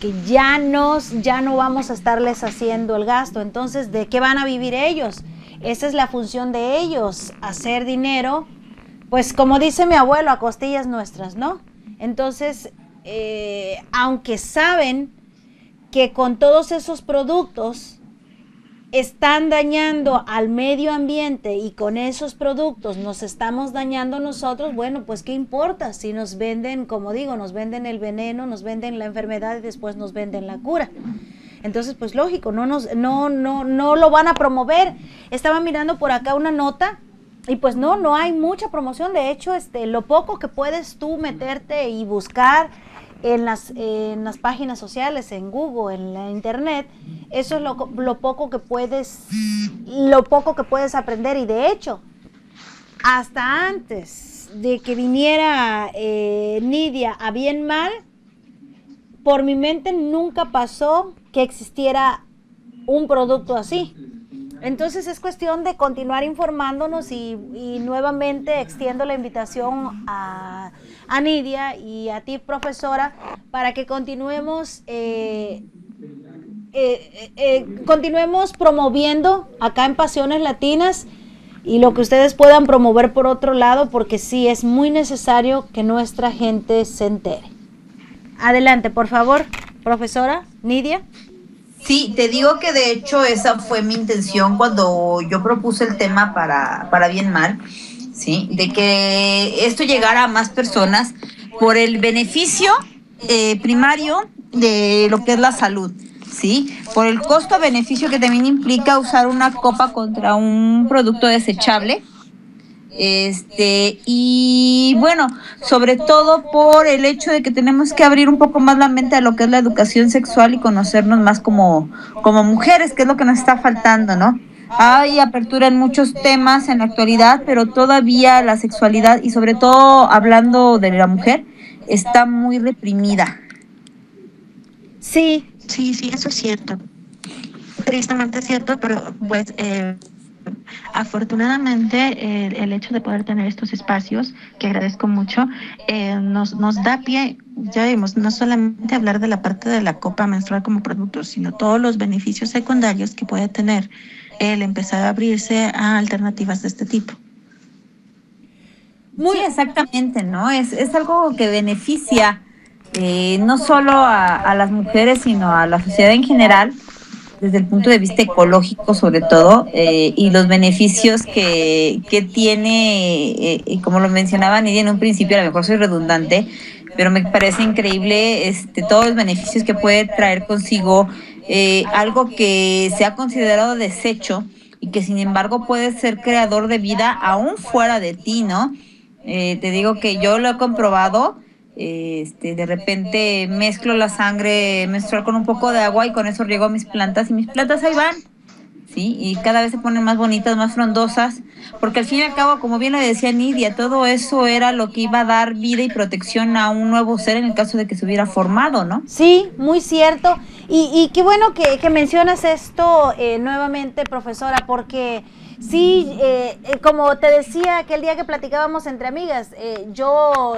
que ya, nos, ya no vamos a estarles haciendo el gasto. Entonces, ¿de qué van a vivir ellos? Esa es la función de ellos, hacer dinero, pues como dice mi abuelo, a costillas nuestras, ¿no? Entonces, eh, aunque saben que con todos esos productos están dañando al medio ambiente y con esos productos nos estamos dañando nosotros, bueno, pues qué importa si nos venden, como digo, nos venden el veneno, nos venden la enfermedad y después nos venden la cura. Entonces, pues lógico, no nos no no no lo van a promover. Estaba mirando por acá una nota y pues no, no hay mucha promoción, de hecho, este lo poco que puedes tú meterte y buscar en las, en las páginas sociales, en Google, en la internet, eso es lo, lo, poco que puedes, lo poco que puedes aprender. Y de hecho, hasta antes de que viniera eh, Nidia a bien mal, por mi mente nunca pasó que existiera un producto así. Entonces es cuestión de continuar informándonos y, nuevamente extiendo la invitación a, Nidia y a ti, profesora, para que continuemos, eh, eh, eh, continuemos promoviendo acá en Pasiones Latinas y lo que ustedes puedan promover por otro lado, porque sí es muy necesario que nuestra gente se entere. Adelante, por favor, profesora Nidia. Sí, te digo que de hecho esa fue mi intención cuando yo propuse el tema para, para bien mal, ¿sí? De que esto llegara a más personas por el beneficio eh, primario de lo que es la salud, ¿sí? Por el costo-beneficio que también implica usar una copa contra un producto desechable, este, y bueno, sobre todo por el hecho de que tenemos que abrir un poco más la mente a lo que es la educación sexual y conocernos más como, como mujeres, que es lo que nos está faltando, ¿no? Hay apertura en muchos temas en la actualidad, pero todavía la sexualidad y sobre todo hablando de la mujer está muy reprimida. Sí. Sí, sí, eso es cierto. Tristemente es cierto, pero pues eh, afortunadamente el, hecho de poder tener estos espacios, que agradezco mucho, eh, nos, nos da pie, ya vimos, no solamente hablar de la parte de la copa menstrual como producto, sino todos los beneficios secundarios que puede tener el empezar a abrirse a alternativas de este tipo. Muy exactamente, ¿no? Es, es algo que beneficia eh, no solo a, a las mujeres, sino a la sociedad en general desde el punto de vista ecológico sobre todo eh, y los beneficios que, que tiene, eh, como lo mencionaba Nidia en un principio, a lo mejor soy redundante, pero me parece increíble este, todos los beneficios que puede traer consigo eh, algo que se ha considerado desecho y que sin embargo puede ser creador de vida aún fuera de ti, ¿no? te digo que yo lo he comprobado este, de repente mezclo la sangre menstrual con un poco de agua y con eso riego mis plantas y mis plantas ahí van. ¿Sí? Y cada vez se ponen más bonitas, más frondosas, porque al fin y al cabo, como bien le decía Nidia, todo eso era lo que iba a dar vida y protección a un nuevo ser en el caso de que se hubiera formado, ¿no? Sí, muy cierto. Y, y qué bueno que, que mencionas esto eh, nuevamente, profesora, porque sí, eh, eh, como te decía aquel día que platicábamos entre amigas, yo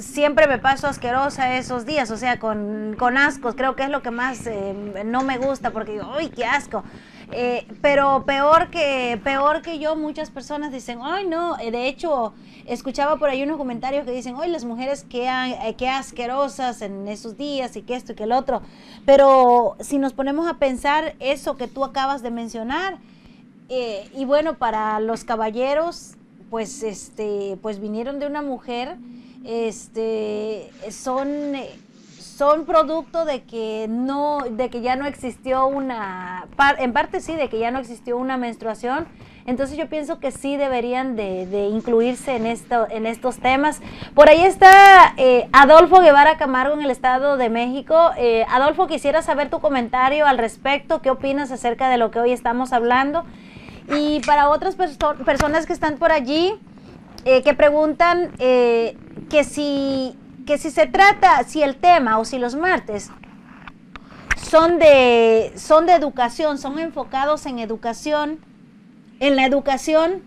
siempre me paso asquerosa esos días, o sea, con, con ascos, creo que es lo que más eh, no me gusta, porque digo, uy, qué asco. Eh, pero peor que, peor que yo, muchas personas dicen, ay, no, eh, de hecho, escuchaba por ahí unos comentarios que dicen, ay, las mujeres qué, qué asquerosas en esos días y que esto y que el otro. Pero si nos ponemos a pensar eso que tú acabas de mencionar, y bueno, para los caballeros, pues, este, pues vinieron de una mujer este, son, son producto de que no, de que ya no existió una, en parte sí, de que ya no existió una menstruación. Entonces yo pienso que sí deberían de, incluirse en, esto, en estos temas. Por ahí está eh, Adolfo Guevara Camargo en el Estado de México. Eh, Adolfo, quisiera saber tu comentario al respecto. ¿Qué opinas acerca de lo que hoy estamos hablando? Y para otras personas que están por allí, eh, que preguntan eh, que, si, que si se trata, si el tema o si los martes son de, son de educación, son enfocados en educación, en la educación,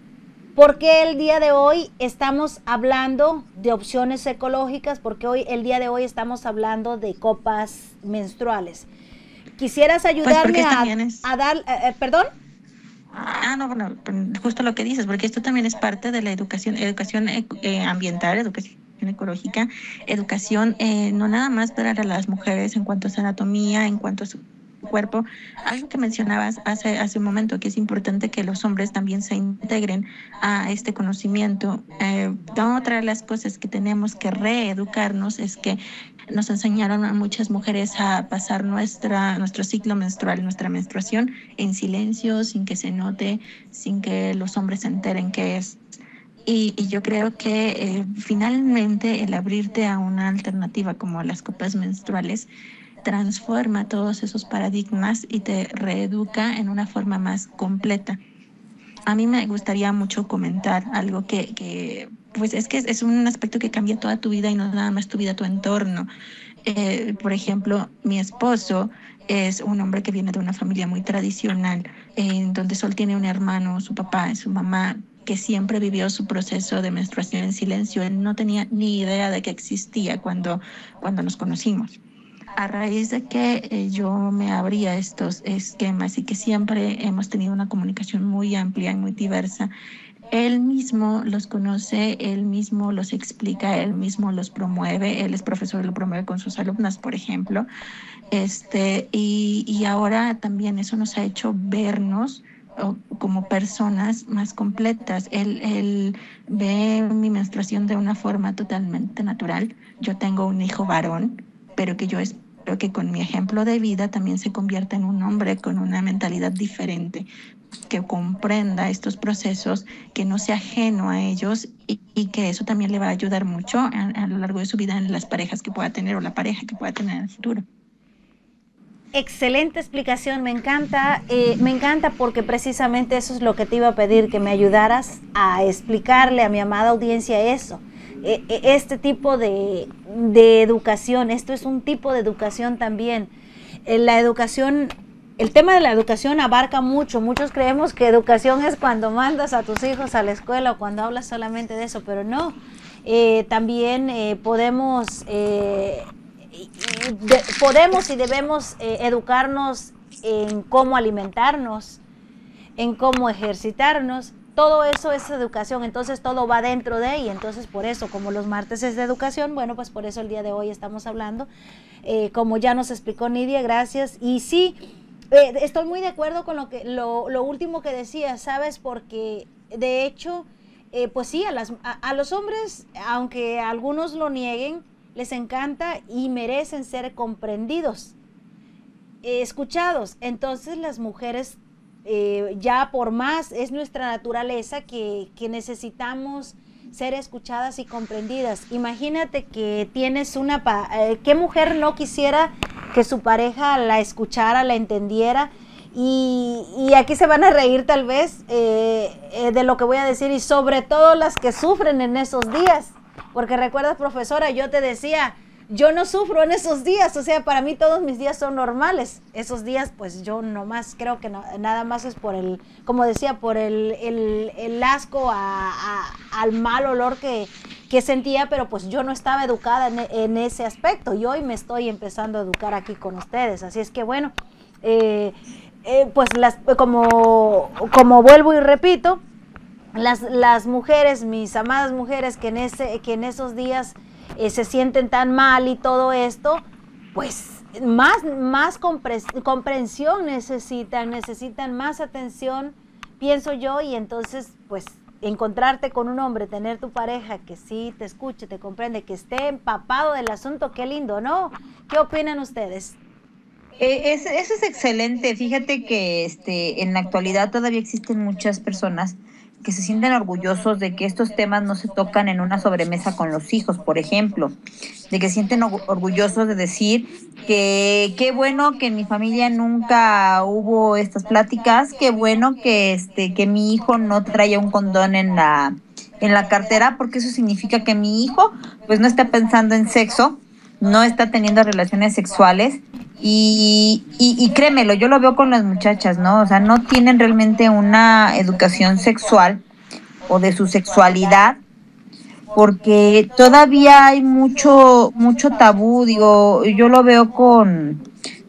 ¿por qué el día de hoy estamos hablando de opciones ecológicas? Porque hoy, el día de hoy estamos hablando de copas menstruales. ¿Quisieras pues ayudarme a, dar, eh, perdón? Ah, no, bueno, justo lo que dices, porque esto también es parte de la educación, educación eh, ambiental, educación ecológica, educación eh, no nada más para las mujeres en cuanto a su anatomía, en cuanto a su cuerpo. Algo que mencionabas hace, hace un momento, que es importante que los hombres también se integren a este conocimiento. Eh, otra de las cosas que tenemos que reeducarnos es que nos enseñaron a muchas mujeres a pasar nuestra, nuestro ciclo menstrual, nuestra menstruación en silencio, sin que se note, sin que los hombres se enteren qué es. Y, yo creo que eh, finalmente el abrirte a una alternativa como las copas menstruales transforma todos esos paradigmas y te reeduca en una forma más completa. A mí me gustaría mucho comentar algo que, pues es que es, un aspecto que cambia toda tu vida y no nada más tu vida, tu entorno. Eh, por ejemplo, mi esposo es un hombre que viene de una familia muy tradicional, en donde solo tiene un hermano, su papá, su mamá, que siempre vivió su proceso de menstruación en silencio. Él no tenía ni idea de que existía cuando, cuando nos conocimos. A raíz de que eh, yo me abría estos esquemas y que siempre hemos tenido una comunicación muy amplia y muy diversa, él mismo los conoce, él mismo los explica, él mismo los promueve, él es profesor y lo promueve con sus alumnas, por ejemplo. Este, y, y ahora también eso nos ha hecho vernos como personas más completas. Él, él, ve mi menstruación de una forma totalmente natural. Yo tengo un hijo varón, pero que yo espero que con mi ejemplo de vida también se convierta en un hombre con una mentalidad diferente, que comprenda estos procesos, que no sea ajeno a ellos y, que eso también le va a ayudar mucho a, a lo largo de su vida en las parejas que pueda tener o la pareja que pueda tener en el futuro. Excelente explicación, me encanta, eh, me encanta porque precisamente eso es lo que te iba a pedir, que me ayudaras a explicarle a mi amada audiencia eso, eh, eh, este tipo de, de, educación, esto es un tipo de educación también. la educación, el tema de la educación abarca mucho, muchos creemos que educación es cuando mandas a tus hijos a la escuela o cuando hablas solamente de eso, pero no, también podemos de, podemos y debemos eh, educarnos en cómo alimentarnos, en cómo ejercitarnos. Todo eso es educación, entonces todo va dentro de y entonces por eso, como los martes es de educación, bueno, pues por eso el día de hoy estamos hablando, eh, como ya nos explicó Nidia, gracias. Y sí, eh, estoy muy de acuerdo con lo, que, lo, último que decía, ¿sabes? Porque de hecho, eh, pues sí, a, las, a, los hombres, aunque algunos lo nieguen, les encanta y merecen ser comprendidos, escuchados. Entonces las mujeres, eh, ya por más, es nuestra naturaleza que, que, necesitamos ser escuchadas y comprendidas. Imagínate que tienes una... Eh, ¿Qué mujer no quisiera que su pareja la escuchara, la entendiera? Y, y, aquí se van a reír tal vez eh, de lo que voy a decir y sobre todo las que sufren en esos días. Porque recuerdas, profesora, yo te decía, yo no sufro en esos días, o sea, para mí todos mis días son normales. Esos días, pues yo nomás creo que nada más es por el, como decía, por el, el, el asco a, al mal olor que, que, sentía, pero pues yo no estaba educada en, en, ese aspecto y hoy me estoy empezando a educar aquí con ustedes. Así es que bueno, eh, eh, pues las, como, como vuelvo y repito, las, las mujeres, mis amadas mujeres que en, ese, que en esos días eh, se sienten tan mal y todo esto, pues más, más comprensión necesitan, necesitan más atención, pienso yo, y entonces pues encontrarte con un hombre, tener tu pareja que sí te escuche, te comprende, que esté empapado del asunto, qué lindo, ¿no? ¿Qué opinan ustedes? Eh, es, eso es excelente. Fíjate que este, en la actualidad todavía existen muchas personas que se sienten orgullosos de que estos temas no se tocan en una sobremesa con los hijos, por ejemplo, de que sienten orgullosos de decir que qué bueno que en mi familia nunca hubo estas pláticas, qué bueno que este que mi hijo no traía un condón en la en la cartera, porque eso significa que mi hijo pues no está pensando en sexo, no está teniendo relaciones sexuales y, y, créemelo, yo lo veo con las muchachas, ¿no? O sea, no tienen realmente una educación sexual o de su sexualidad, porque todavía hay mucho, mucho tabú, digo, yo lo veo con,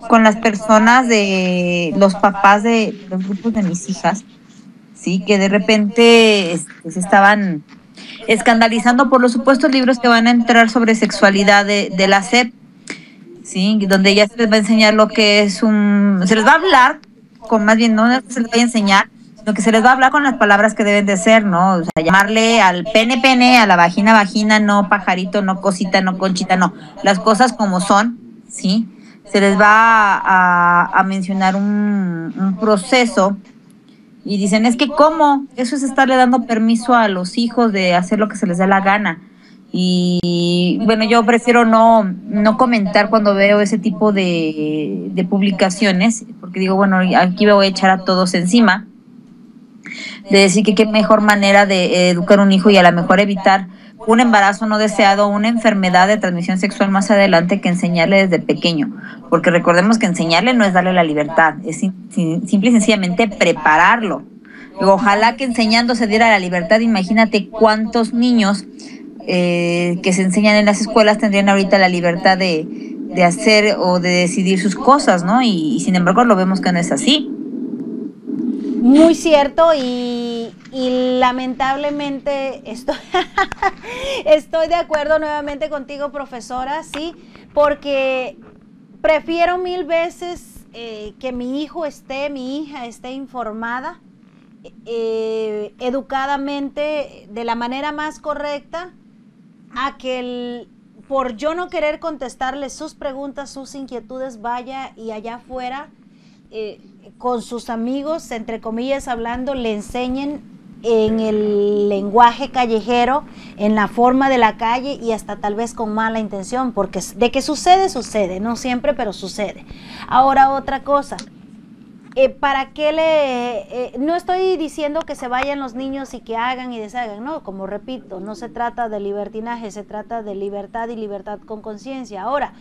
con las personas de los papás de los grupos de mis hijas, sí, que de repente este, estaban escandalizando por los supuestos libros que van a entrar sobre sexualidad de, de la SEP ¿sí? Donde ya se les va a enseñar lo que es un... Se les va a hablar, con más bien no se les va a enseñar, sino que se les va a hablar con las palabras que deben de ser, ¿no? O sea, llamarle al pene pene, a la vagina vagina, no pajarito, no cosita, no conchita, no. Las cosas como son, ¿sí? Se les va a, mencionar un proceso y dicen, es que ¿cómo? Eso es estarle dando permiso a los hijos de hacer lo que se les dé la gana. Y bueno, yo prefiero no, no comentar cuando veo ese tipo de, de publicaciones, porque digo, bueno, aquí me voy a echar a todos encima, de decir que qué mejor manera de educar un hijo y a lo mejor evitar un embarazo no deseado, una enfermedad de transmisión sexual más adelante que enseñarle desde pequeño, porque recordemos que enseñarle no es darle la libertad, es simple y sencillamente prepararlo. Ojalá que enseñando se diera la libertad, imagínate cuántos niños eh, que se enseñan en las escuelas tendrían ahorita la libertad de, de hacer o de decidir sus cosas, ¿no? Y, y, sin embargo lo vemos que no es así. Muy cierto y, y lamentablemente estoy, estoy de acuerdo nuevamente contigo, profesora, sí, porque prefiero mil veces eh, que mi hijo esté, mi hija esté informada, eh, educadamente, de la manera más correcta, a que el, por yo no querer contestarle sus preguntas, sus inquietudes, vaya y allá afuera, eh, con sus amigos, entre comillas hablando, le enseñen en el lenguaje callejero, en la forma de la calle y hasta tal vez con mala intención, porque de que sucede, sucede, no siempre, pero sucede. Ahora otra cosa, eh, ¿para qué le...? Eh, no estoy diciendo que se vayan los niños y que hagan y deshagan, no, como repito, no se trata de libertinaje, se trata de libertad y libertad con conciencia. Ahora,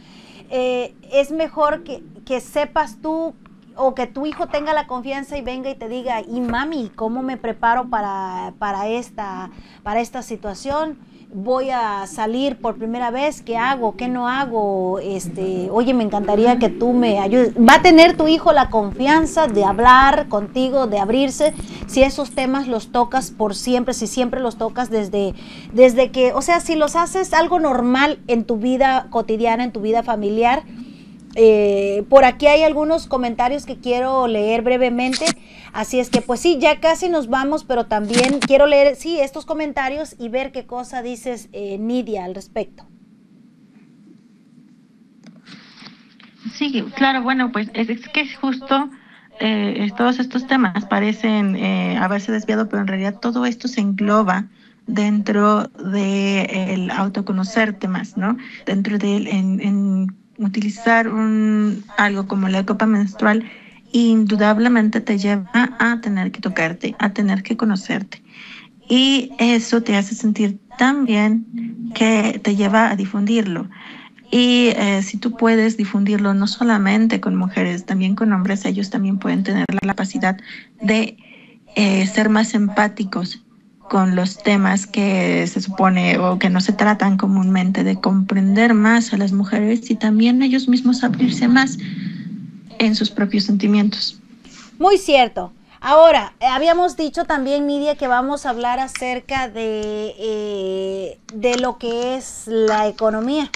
eh, es mejor que, que sepas tú o que tu hijo tenga la confianza y venga y te diga, y mami, ¿cómo me preparo para, para, esta, para esta situación? Voy a salir por primera vez, ¿qué hago? ¿Qué no hago? Este, oye, me encantaría que tú me ayudes. Va a tener tu hijo la confianza de hablar contigo, de abrirse, si esos temas los tocas por siempre, si siempre los tocas desde, desde que, o sea, si los haces algo normal en tu vida cotidiana, en tu vida familiar, eh, por aquí hay algunos comentarios que quiero leer brevemente, así es que pues sí, ya casi nos vamos, pero también quiero leer, sí, estos comentarios y ver qué cosa dices, eh, Nidia, al respecto. Sí, claro, bueno, pues es, que es justo eh, todos estos temas parecen haberse desviado, pero en realidad todo esto se engloba dentro de el autoconocerte más, ¿no? Dentro de en, en utilizar un, algo como la copa menstrual indudablemente te lleva a tener que tocarte, a tener que conocerte. Y eso te hace sentir tan bien que te lleva a difundirlo. Y eh, si tú puedes difundirlo no solamente con mujeres, también con hombres, ellos también pueden tener la capacidad de eh, ser más empáticos con los temas que se supone o que no se tratan comúnmente, de comprender más a las mujeres y también ellos mismos abrirse más en sus propios sentimientos. Muy cierto. Ahora, eh, habíamos dicho también, Nidia, que vamos a hablar acerca de, eh, de lo que es la economía.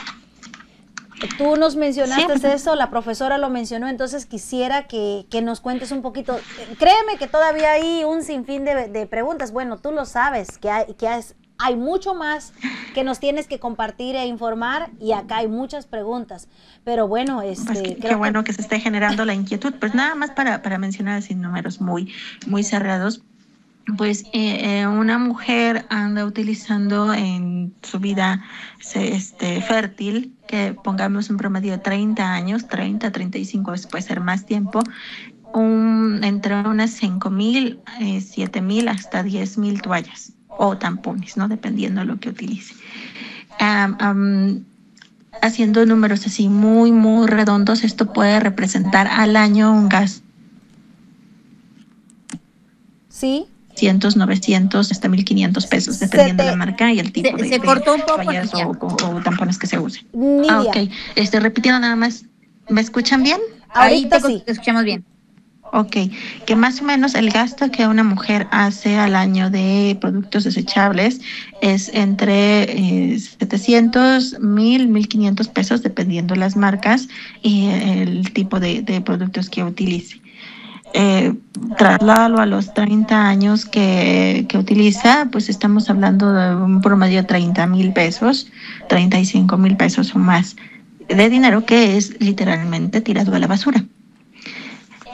Tú nos mencionaste eso, la profesora lo mencionó, entonces quisiera que, nos cuentes un poquito. Créeme que todavía hay un sinfín de, preguntas. Bueno, tú lo sabes, que, hay, que hay mucho más que nos tienes que compartir e informar y acá hay muchas preguntas. Pero bueno, este, pues qué, bueno que... se esté generando la inquietud. Pues nada más para, para mencionar así números muy, muy cerrados pues eh, eh, una mujer anda utilizando en su vida este, fértil, que pongamos un promedio de 30 años, 30, 35 veces puede ser más tiempo, un, entre unas 5 mil, eh, 7 mil hasta 10 mil toallas o tampones, ¿no? Dependiendo de lo que utilice. haciendo números así muy, muy redondos, esto puede representar al año un gasto. Sí. 900, 900, hasta 1500 pesos, dependiendo de la marca y el tipo de, se cortó un poco o, tampones que se usen. Ah, ok. Este, repitiendo nada más, ¿me escuchan bien? Ahorita sí. escuchamos bien. Ok, que más o menos el gasto que una mujer hace al año de productos desechables es entre 700, 1000, 1500 pesos, dependiendo las marcas y el tipo de, de productos que utilice eh, traslado a los 30 años que, que, utiliza, pues estamos hablando de un promedio de 30 mil pesos, 35 mil pesos o más de dinero que es literalmente tirado a la basura.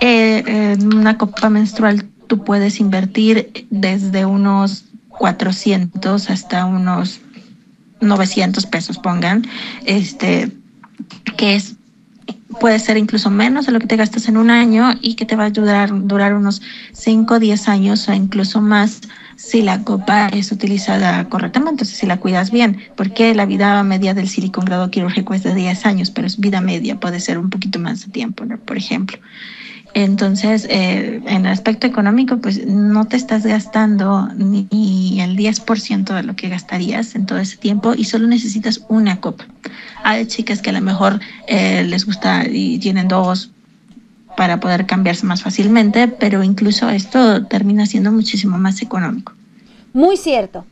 Eh, en una copa menstrual tú puedes invertir desde unos 400 hasta unos 900 pesos, pongan, este, que es puede ser incluso menos de lo que te gastas en un año y que te va a ayudar durar unos 5 o 10 años o incluso más si la copa es utilizada correctamente, si la cuidas bien, porque la vida media del silicón grado quirúrgico es de 10 años, pero es vida media, puede ser un poquito más de tiempo, por ejemplo. Entonces, eh, en el aspecto económico, pues no te estás gastando ni el 10% de lo que gastarías en todo ese tiempo y solo necesitas una copa. Hay chicas que a lo mejor eh, les gusta y tienen dos, para poder cambiarse más fácilmente, pero incluso esto termina siendo muchísimo más económico. Muy cierto.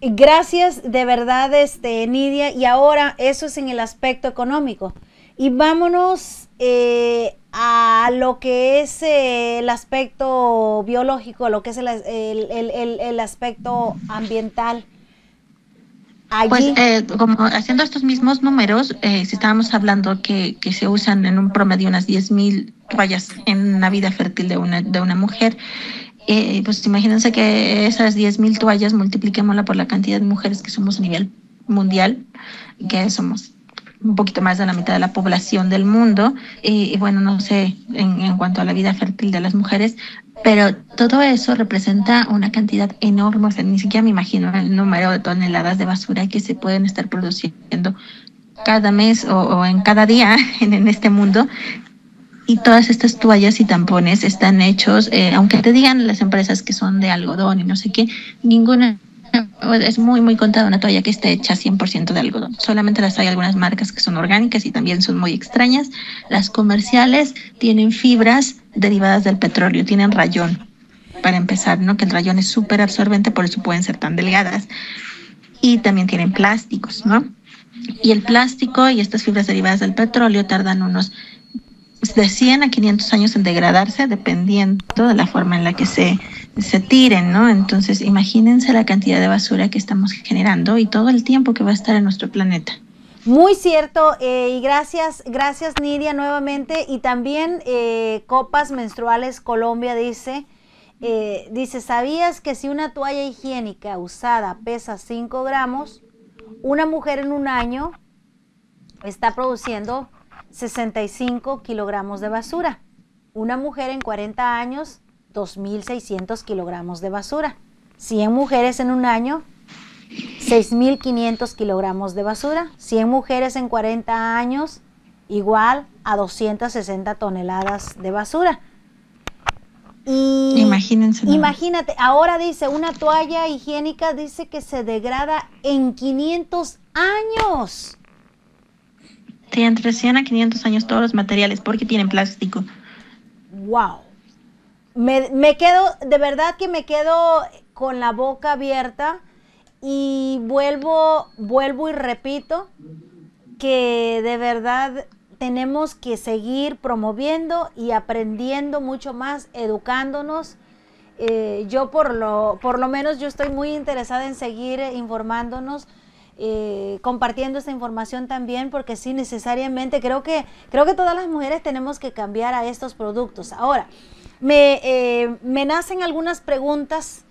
Gracias de verdad, este, Nidia. Y ahora eso es en el aspecto económico. Y vámonos eh, a lo que es eh, el aspecto biológico, lo que es el, el, el, aspecto ambiental. Pues eh, como haciendo estos mismos números, eh, si estábamos hablando que, que, se usan en un promedio unas 10.000 toallas en la vida fértil de una, de una mujer, eh, pues imagínense que esas 10.000 toallas multipliquémosla por la cantidad de mujeres que somos a nivel mundial, que somos un poquito más de la mitad de la población del mundo, y, bueno, no sé, en, en, cuanto a la vida fértil de las mujeres, pero todo eso representa una cantidad enorme, o sea, ni siquiera me imagino el número de toneladas de basura que se pueden estar produciendo cada mes o, en cada día en, en, este mundo. Y todas estas toallas y tampones están hechos, eh, aunque te digan las empresas que son de algodón y no sé qué, ninguna es muy, muy contada una toalla que esté hecha 100% de algodón. Solamente las hay algunas marcas que son orgánicas y también son muy extrañas. Las comerciales tienen fibras derivadas del petróleo, tienen rayón, para empezar, ¿no? Que el rayón es súper absorbente, por eso pueden ser tan delgadas. Y también tienen plásticos, ¿no? Y el plástico y estas fibras derivadas del petróleo tardan unos de 100 a 500 años en degradarse, dependiendo de la forma en la que se, se tiren, ¿no? Entonces, imagínense la cantidad de basura que estamos generando y todo el tiempo que va a estar en nuestro planeta. Muy cierto, eh, y gracias, gracias Nidia nuevamente. Y también eh, Copas Menstruales Colombia dice, eh, dice, ¿sabías que si una toalla higiénica usada pesa 5 gramos, una mujer en un año está produciendo 65 kilogramos de basura? Una mujer en 40 años, 2.600 kilogramos de basura. 100 mujeres en un año, 6.500 kilogramos de basura. 100 mujeres en 40 años, igual a 260 toneladas de basura. Y Imagínense. Imagínate, ahora dice, una toalla higiénica dice que se degrada en 500 años. Sí, entre 100 a 500 años todos los materiales porque tienen plástico. ¡Wow! Me, me quedo, de verdad que me quedo con la boca abierta y vuelvo, vuelvo y repito que de verdad tenemos que seguir promoviendo y aprendiendo mucho más, educándonos. Eh, yo por lo, por lo menos yo estoy muy interesada en seguir informándonos, eh, compartiendo esta información también, porque sí, necesariamente creo que, creo que todas las mujeres tenemos que cambiar a estos productos. Ahora, me, eh, me nacen algunas preguntas,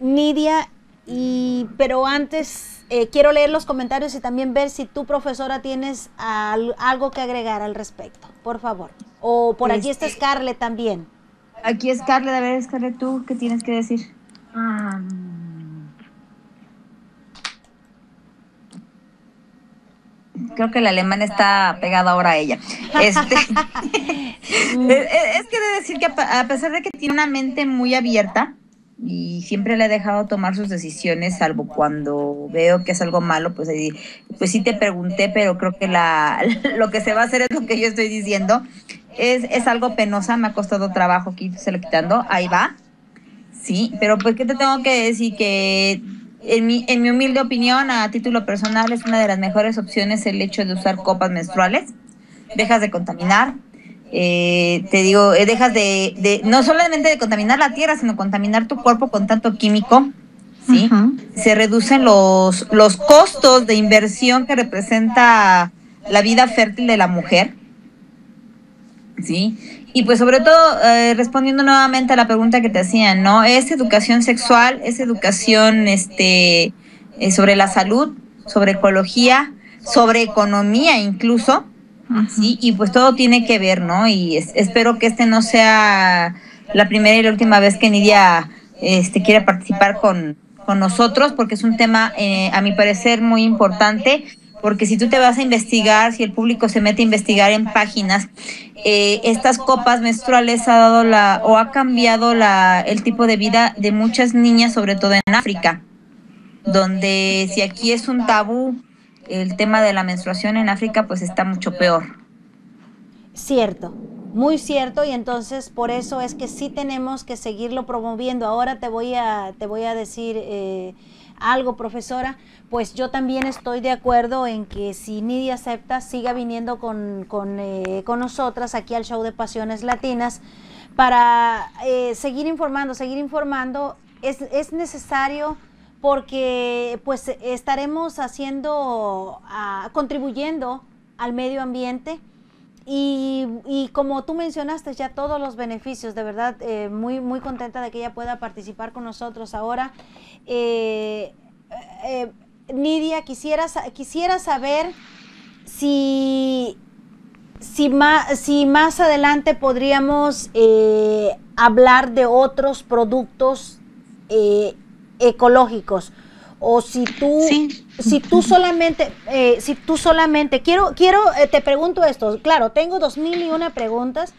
Nidia, y, pero antes eh, quiero leer los comentarios y también ver si tu profesora tienes algo que agregar al respecto, por favor. O por aquí está este, Scarlett también. Aquí Scarlett, a ver Scarlett, ¿tú qué tienes que decir? Creo que el alemán está pegado ahora a ella. Este, es, que de decir que a pesar de que tiene una mente muy abierta, y siempre le he dejado tomar sus decisiones, salvo cuando veo que es algo malo, pues, pues sí te pregunté, pero creo que la, lo que se va a hacer es lo que yo estoy diciendo. Es, es algo penosa, me ha costado trabajo se lo quitando, ahí va. Sí, pero pues ¿qué te tengo que decir? Que en mi, en mi humilde opinión, a título personal, es una de las mejores opciones el hecho de usar copas menstruales. Dejas de contaminar, eh, te digo, eh, dejas de, no solamente de contaminar la tierra, sino contaminar tu cuerpo con tanto químico, ¿sí? Se reducen los, los costos de inversión que representa la vida fértil de la mujer, ¿sí? Y pues sobre todo, eh, respondiendo nuevamente a la pregunta que te hacían, ¿no? Es educación sexual, es educación este, sobre la salud, sobre ecología, sobre economía incluso, Sí, y pues todo tiene que ver, ¿no? Y espero que este no sea la primera y la última vez que Nidia este, quiera participar con, con nosotros, porque es un tema, eh, a mi parecer, muy importante, porque si tú te vas a investigar, si el público se mete a investigar en páginas, eh, estas copas menstruales ha dado la, o ha cambiado la, el tipo de vida de muchas niñas, sobre todo en África, donde si aquí es un tabú, el tema de la menstruación en África pues está mucho peor. Cierto, Muy cierto y entonces por eso es que sí tenemos que seguirlo promoviendo. Ahora te voy a, te voy a decir eh, algo, profesora. Pues yo también estoy de acuerdo en que si Nidia acepta, siga viniendo con, con, eh, con nosotras aquí al show de Pasiones Latinas para eh, seguir informando, seguir informando. Es, es necesario porque pues estaremos haciendo, ah, contribuyendo al medio ambiente y, y, como tú mencionaste ya todos los beneficios, de verdad, eh, muy, muy contenta de que ella pueda participar con nosotros ahora. Eh, eh, Nidia, quisiera, quisiera saber si, si, más, si más adelante podríamos eh, hablar de otros productos eh, ecológicos o si tú si tú solamente eh, si tú solamente quiero quiero eh, te pregunto esto claro tengo dos mil y una preguntas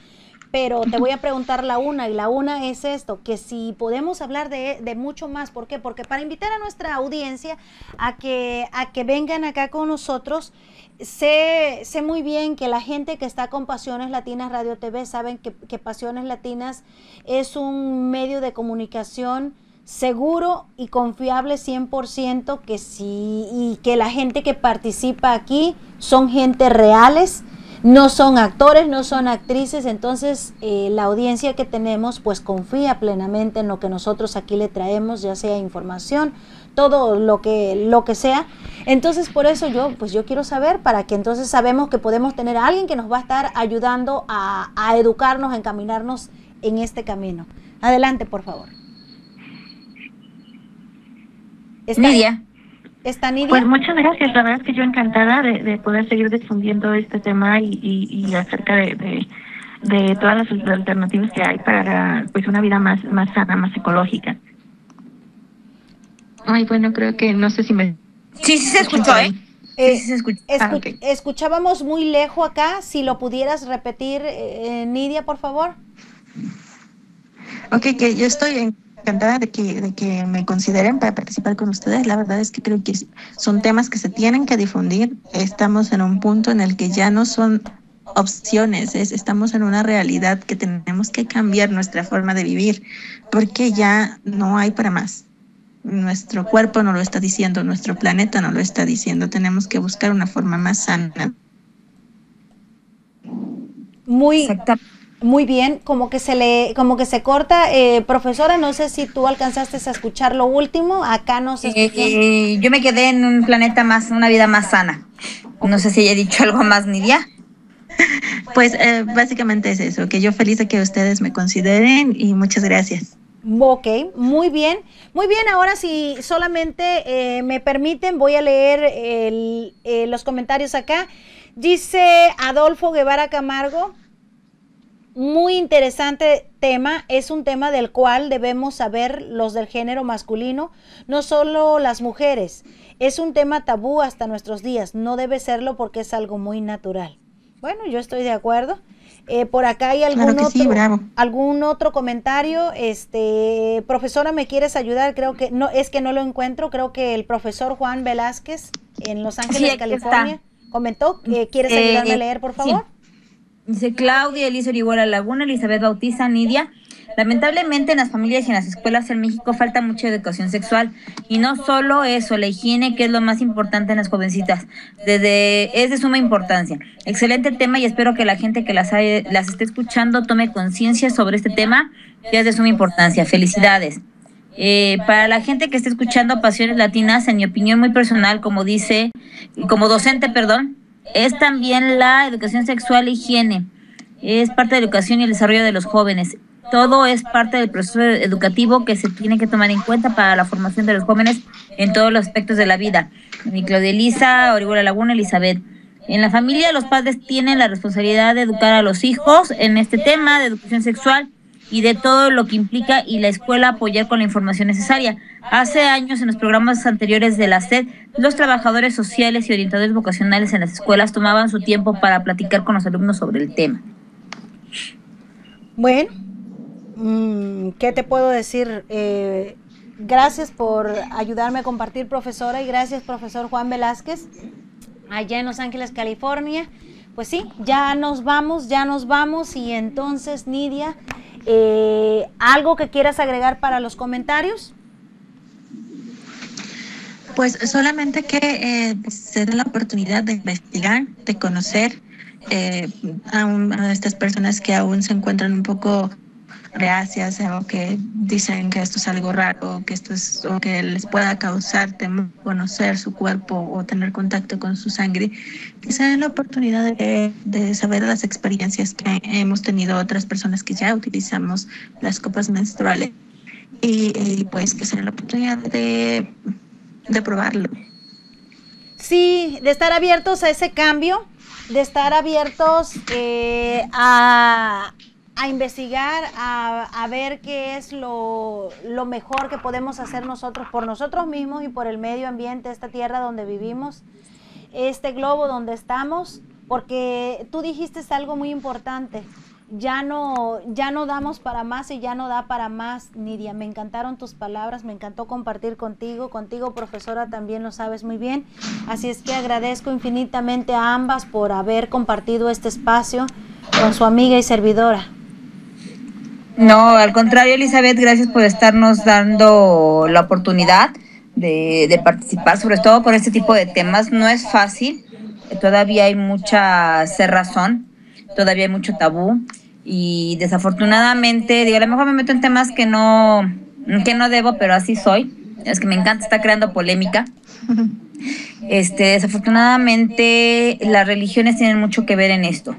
pero te voy a preguntar la una y la una es esto que si podemos hablar de, de mucho más ¿por qué? porque para invitar a nuestra audiencia a que a que vengan acá con nosotros sé, sé muy bien que la gente que está con Pasiones Latinas Radio TV saben que, que Pasiones Latinas es un medio de comunicación seguro y confiable 100% que sí y que la gente que participa aquí son gente reales, no son actores, no son actrices, entonces eh, la audiencia que tenemos pues confía plenamente en lo que nosotros aquí le traemos, ya sea información, todo lo que lo que sea. Entonces por eso yo pues yo quiero saber para que entonces sabemos que podemos tener a alguien que nos va a estar ayudando a, a educarnos, a encaminarnos en este camino. Adelante, por favor. ¿Está, Nidia. ¿Está Nidia? Pues muchas gracias, la verdad es que yo encantada de, de poder seguir difundiendo este tema y, y, y acerca de, de, de, todas las alternativas que hay para pues una vida más, más sana, más ecológica. Ay, bueno, creo que no sé si me... Sí, sí se escuchó, ¿eh? Eh, sí, se escucha. escu Ah, ok. Escuchábamos muy lejos acá, si lo pudieras repetir, eh, Nidia, por favor. Ok, que yo estoy encantada de que, de que me consideren para participar con ustedes. La verdad es que creo que son temas que se tienen que difundir. Estamos en un punto en el que ya no son opciones, es, estamos en una realidad que tenemos que cambiar nuestra forma de vivir, porque ya no hay para más. Nuestro cuerpo no lo está diciendo, nuestro planeta no lo está diciendo. Tenemos que buscar una forma más sana. Muy, muy bien, como que se le, como que se corta, eh, profesora, no sé si tú alcanzaste a escuchar lo último, acá no se escuchó. Eh, yo me quedé en un planeta más, una vida más sana. No sé si he dicho algo más, Nidia. Pues eh, básicamente es eso, que yo feliz de que ustedes me consideren y muchas gracias. Ok, muy bien. Muy bien, ahora si solamente eh, me permiten, voy a leer el- eh, los comentarios acá. Dice Adolfo Guevara Camargo, muy interesante tema, es un tema del cual debemos saber los del género masculino, no solo las mujeres. Es un tema tabú hasta nuestros días, no debe serlo porque es algo muy natural. Bueno, yo estoy de acuerdo. Eh, por acá hay algún Claro que sí, otro bravo. algún otro comentario. Este, profesora, ¿me quieres ayudar? Creo que no, es que no lo encuentro. Creo que el profesor Juan Velázquez en Los Ángeles, California, comentó. que ¿Quieres Eh, ayudarme a leer, por sí. Dice Claudia, Elisa Orihuela Laguna, Elizabeth Bautista, Nidia. Lamentablemente en las familias y en las escuelas en México falta mucha educación sexual. Y no solo eso, la higiene, que es lo más importante en las jovencitas. Desde, es de suma importancia. Excelente tema y espero que la gente que las, hay- las esté escuchando tome conciencia sobre este tema, que es de suma importancia. Felicidades. Eh, para la gente que esté escuchando Pasiones Latinas, en mi opinión muy personal, como dice, como docente, perdón, es también la educación sexual e higiene. Es parte de la educación y el desarrollo de los jóvenes. Todo es parte del proceso educativo que se tiene que tomar en cuenta para la formación de los jóvenes en todos los aspectos de la vida. Mi Claudia Elisa, Laguna, Elizabeth. En la familia los padres tienen la responsabilidad de educar a los hijos en este tema de educación sexual y de todo lo que implica y la escuela apoyar con la información necesaria. Hace años en los programas anteriores de la SED, los trabajadores sociales y orientadores vocacionales en las escuelas tomaban su tiempo para platicar con los alumnos sobre el tema. Bueno, mm, ¿qué te puedo decir? Eh, gracias por ayudarme a compartir, profesora, y gracias, profesor Juan Velázquez, allá en Los Ángeles, California. pues sí, ya nos vamos, ya nos vamos y entonces Nidia, eh, ¿algo que quieras agregar para los comentarios? Pues solamente que eh, se dé la oportunidad de investigar, de conocer eh, a, estas personas que aún se encuentran un poco reacias o que dicen que esto es algo raro, que esto es o que les pueda causar temor conocer su cuerpo o tener contacto con su sangre, que se den la oportunidad de, de, saber las experiencias que hemos tenido otras personas que ya utilizamos las copas menstruales y, y pues que se den la oportunidad de de probarlo. Sí, de estar abiertos a ese cambio, de estar abiertos eh, a, investigar, a, ver qué es lo, lo, mejor que podemos hacer nosotros por nosotros mismos y por el medio ambiente, esta tierra donde vivimos, este globo donde estamos, porque tú dijiste algo muy importante ya no, ya no damos para más y ya no da para más, Nidia. Me encantaron tus palabras, me encantó compartir contigo, contigo profesora también lo sabes muy bien. Así es que agradezco infinitamente a ambas por haber compartido este espacio con su amiga y servidora. No, al contrario, Elizabeth, gracias por estarnos dando la oportunidad de, de participar, sobre todo con este tipo de temas. No es fácil, todavía hay mucha cerrazón todavía hay mucho tabú y desafortunadamente, digo, a lo mejor me meto en temas que no, que no debo, pero así soy. Es que me encanta estar creando polémica. Este, desafortunadamente, las religiones tienen mucho que ver en esto,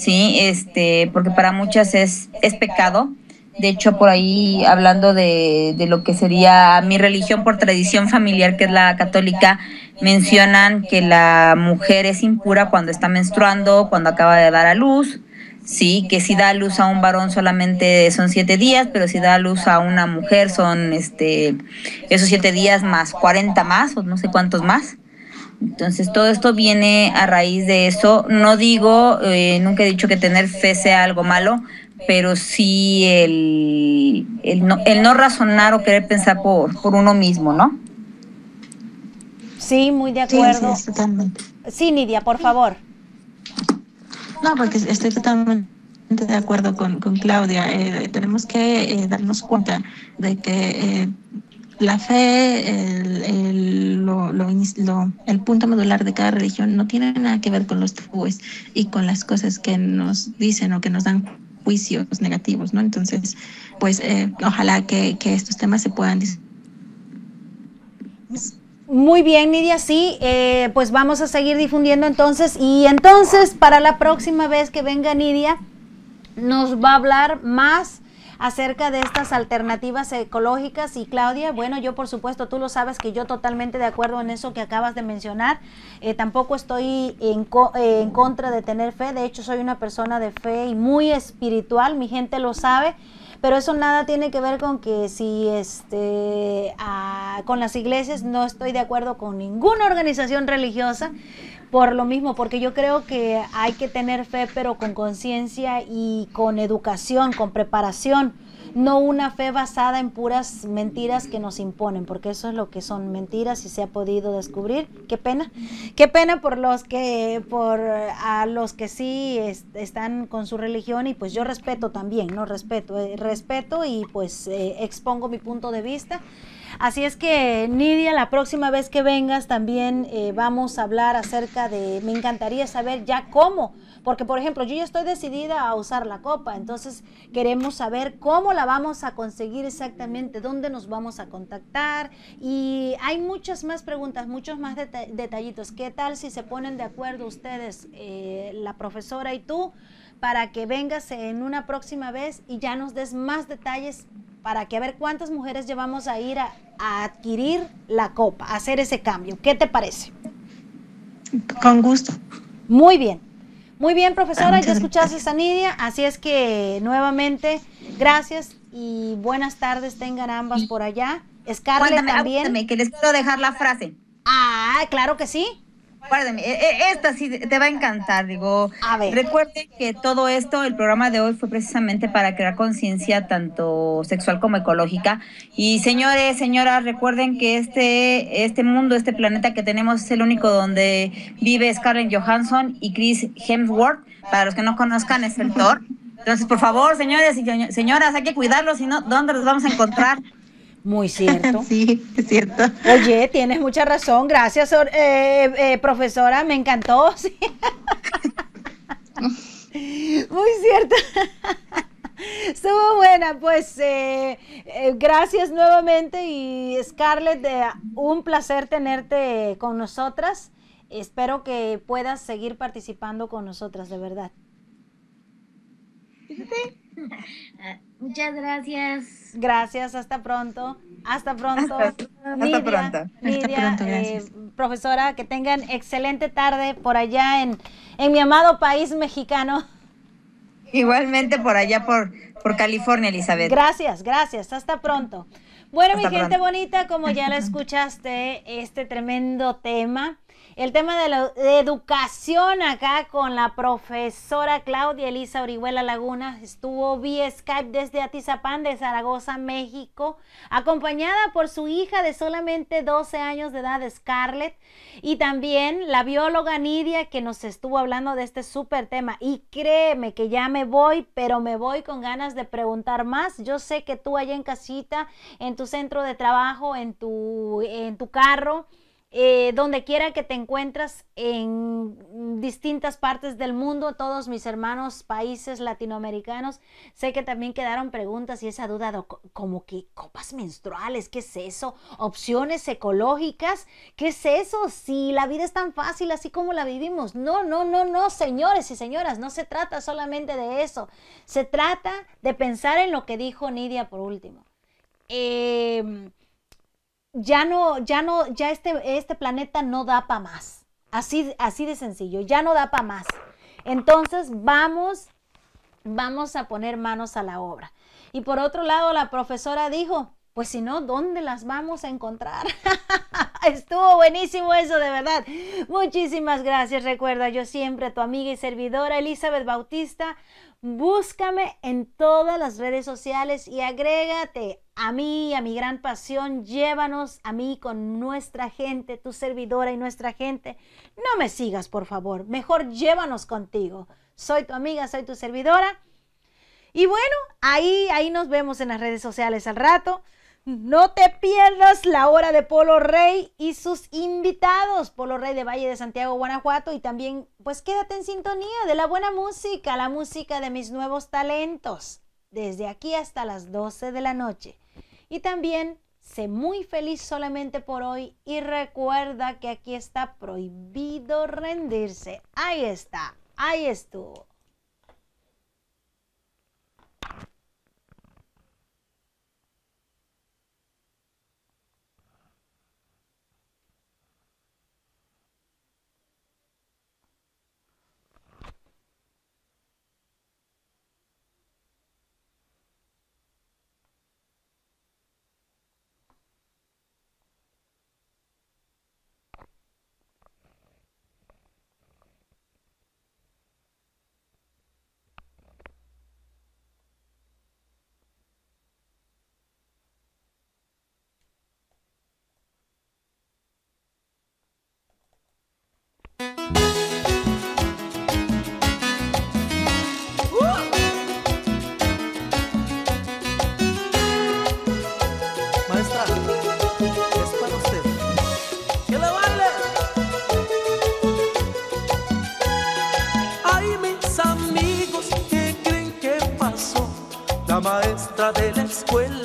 ¿sí? Este, porque para muchas es, es pecado. De hecho, por ahí, hablando de, de lo que sería mi religión por tradición familiar, que es la católica, mencionan que la mujer es impura cuando está menstruando, cuando acaba de dar a luz, sí, que si da a luz a un varón solamente son siete días, pero si da a luz a una mujer son este esos siete días más 40 más, o no sé cuántos más. Entonces todo esto viene a raíz de eso. No digo, eh, nunca he dicho que tener fe sea algo malo, pero sí el, el, no, el no razonar o querer pensar por, por uno mismo, ¿no? Sí, muy de acuerdo. Sí, totalmente. Sí, Nidia, por favor. No, porque estoy totalmente de acuerdo con, con Claudia. Eh, tenemos que eh, darnos cuenta de que eh, la fe, el, el, lo, lo, el punto modular de cada religión no tiene nada que ver con los tabúes y con las cosas que nos dicen o que nos dan juicios negativos, ¿no? Entonces, pues ojalá que, que estos temas se puedan muy bien, Nidia, sí, eh, pues vamos a seguir difundiendo entonces. Y entonces, para la próxima vez que venga Nidia, nos va a hablar más acerca de estas alternativas ecológicas. Y Claudia, bueno, yo por supuesto, tú lo sabes que yo totalmente de acuerdo en eso que acabas de mencionar. Eh, tampoco estoy en, eh, en contra de tener fe, de hecho soy una persona de fe y muy espiritual, mi gente lo sabe pero eso nada tiene que ver con que si este con las iglesias no estoy de acuerdo con ninguna organización religiosa por lo mismo, porque yo creo que hay que tener fe, pero con conciencia y con educación, con preparación no una fe basada en puras mentiras que nos imponen, porque eso es lo que son mentiras y se ha podido descubrir. Qué pena, qué pena por los que, por a los que sí están con su religión y pues yo respeto también, no respeto, eh, respeto y pues eh, expongo mi punto de vista. Así es que, Nidia, la próxima vez que vengas también eh, vamos a hablar acerca de, me encantaría saber ya cómo porque, por ejemplo, yo ya estoy decidida a usar la copa, entonces queremos saber cómo la vamos a conseguir exactamente, dónde nos vamos a contactar. Y hay muchas más preguntas, muchos más detallitos. ¿Qué tal si se ponen de acuerdo ustedes, eh, la profesora y tú, para que vengas en una próxima vez y ya nos des más detalles para que a ver cuántas mujeres llevamos a ir a, a adquirir la copa, a hacer ese cambio? ¿Qué te parece? Con gusto. Muy bien. Muy bien, profesora, ya escuchaste a Nidia, así es que nuevamente gracias y buenas tardes tengan ambas por allá. Scarlett también. que les quiero dejar la frase. Ah, claro que sí. Guárdame, e- e- esta sí te va a encantar, digo. A ver. Recuerden que todo esto, el programa de hoy fue precisamente para crear conciencia tanto sexual como ecológica. Y señores, señoras, recuerden que este, este mundo, este planeta que tenemos es el único donde vive Scarlett Johansson y Chris Hemsworth. Para los que no conozcan, es el Thor. Entonces, por favor, señores y seño- señoras, hay que cuidarlos, si no, ¿dónde los vamos a encontrar? Muy cierto. Sí, es cierto. Oye, tienes mucha razón. Gracias, eh, eh, profesora. Me encantó. sí. Muy cierto. Estuvo buena, pues eh, eh, gracias nuevamente y Scarlett, eh, un placer tenerte con nosotras. Espero que puedas seguir participando con nosotras, de verdad. Muchas gracias. Gracias, hasta pronto. Hasta pronto. Hasta- hasta pronto. Lidia, pronto, eh, profesora, que tengan excelente tarde por allá en, en mi amado país mexicano. Igualmente por allá por, por California, Elizabeth. Gracias, gracias. Hasta pronto. Bueno, mi Hasta gente pronto. bonita, como ya la escuchaste, este tremendo tema, el tema de la educación acá con la profesora Claudia Elisa Orihuela Laguna, estuvo vía Skype desde Atizapán de Zaragoza, México, acompañada por su hija de solamente 12 años de edad, Scarlett, y también la bióloga Nidia que nos estuvo hablando de este súper tema. Y créeme que ya me voy, pero me voy con ganas de preguntar más. Yo sé que tú allá en casita, en tu centro de trabajo, en tu, en tu carro, eh, donde quiera que te encuentras en distintas partes del mundo, todos mis hermanos países latinoamericanos, sé que también quedaron preguntas y esa duda de co- como que copas menstruales, ¿qué es eso? Opciones ecológicas, ¿qué es eso? Si la vida es tan fácil así como la vivimos. No, no, no, no, señores y señoras, no se trata solamente de eso. Se trata de pensar en lo que dijo Nidia por último. Em, ya no, ya no, ya este, este planeta no da para más. Así, así de sencillo, ya no da para más. Entonces vamos, vamos a poner manos a la obra. Y por otro lado, la profesora dijo, pues si no, ¿dónde las vamos a encontrar? Estuvo buenísimo eso, de verdad. Muchísimas gracias. Recuerda, yo siempre, tu amiga y servidora Elizabeth Bautista. Búscame en todas las redes sociales y agrégate a mí, a mi gran pasión. Llévanos a mí con nuestra gente, tu servidora y nuestra gente. No me sigas, por favor. Mejor llévanos contigo. Soy tu amiga, soy tu servidora. Y bueno, ahí, ahí nos vemos en las redes sociales al rato. No te pierdas la hora de Polo Rey y sus invitados, Polo Rey de Valle de Santiago, Guanajuato, y también pues quédate en sintonía de la buena música, la música de mis nuevos talentos, desde aquí hasta las 12 de la noche. Y también sé muy feliz solamente por hoy y recuerda que aquí está prohibido rendirse. Ahí está, ahí estuvo.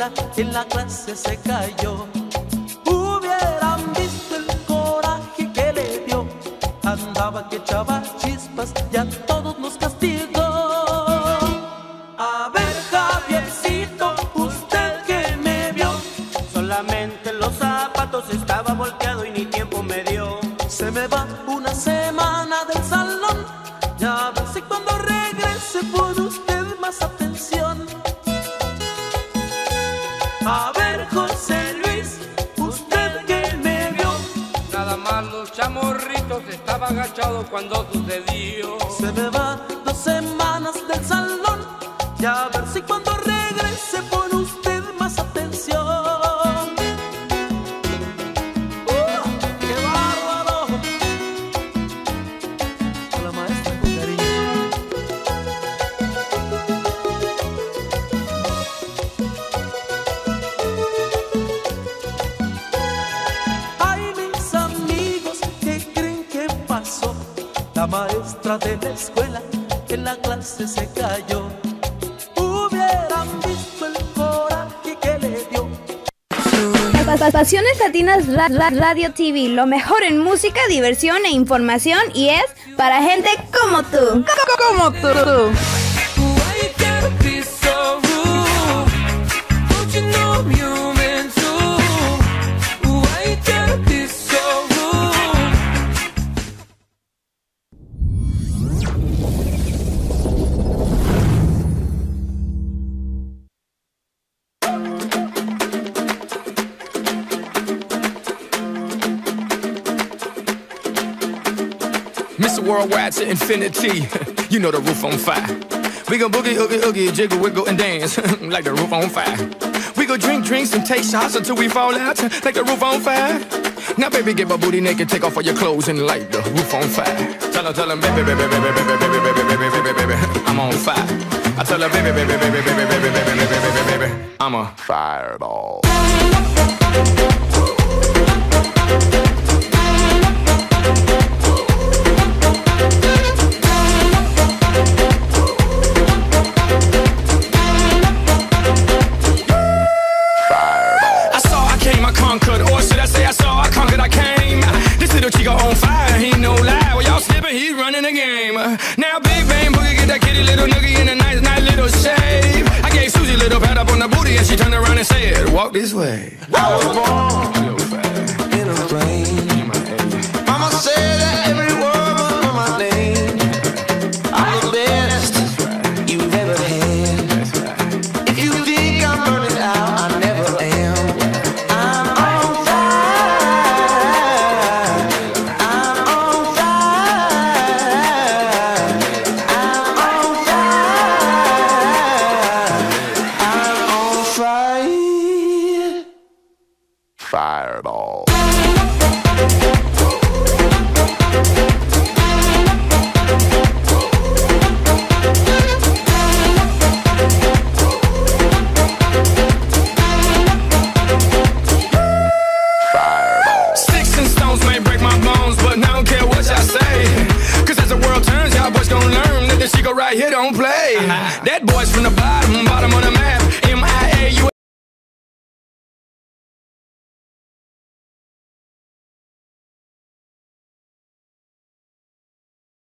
Escuela en la clase se cayó. Hubieran visto el coraje que le dio. Andaba que echaba agachado cuando sucedió. Se me va dos semanas del salón. Ya a ver si cuando maestra de la escuela en la clase se cayó. Hubieran visto el coraje que le dio. Pa- pa- Pasiones Latinas Ra- Ra- Radio TV, lo mejor en música, diversión e información y es para gente como tú. Co- Como tú. Worldwide to infinity. you know the roof on fire. We go boogie, oogie, oogie, jiggle, wiggle, and dance like the roof on fire. We go drink drinks and take shots until we fall out like the roof on fire. Now, baby, get my booty naked, take off all your clothes and light the roof on fire. Tell her, tell her, baby, baby, baby, baby, baby, baby, baby, baby, baby, baby, I'm on fire. I tell her, baby, baby, baby, baby, baby, baby, baby, baby, baby, baby, I'm a fireball. I said, Walk this way. I was born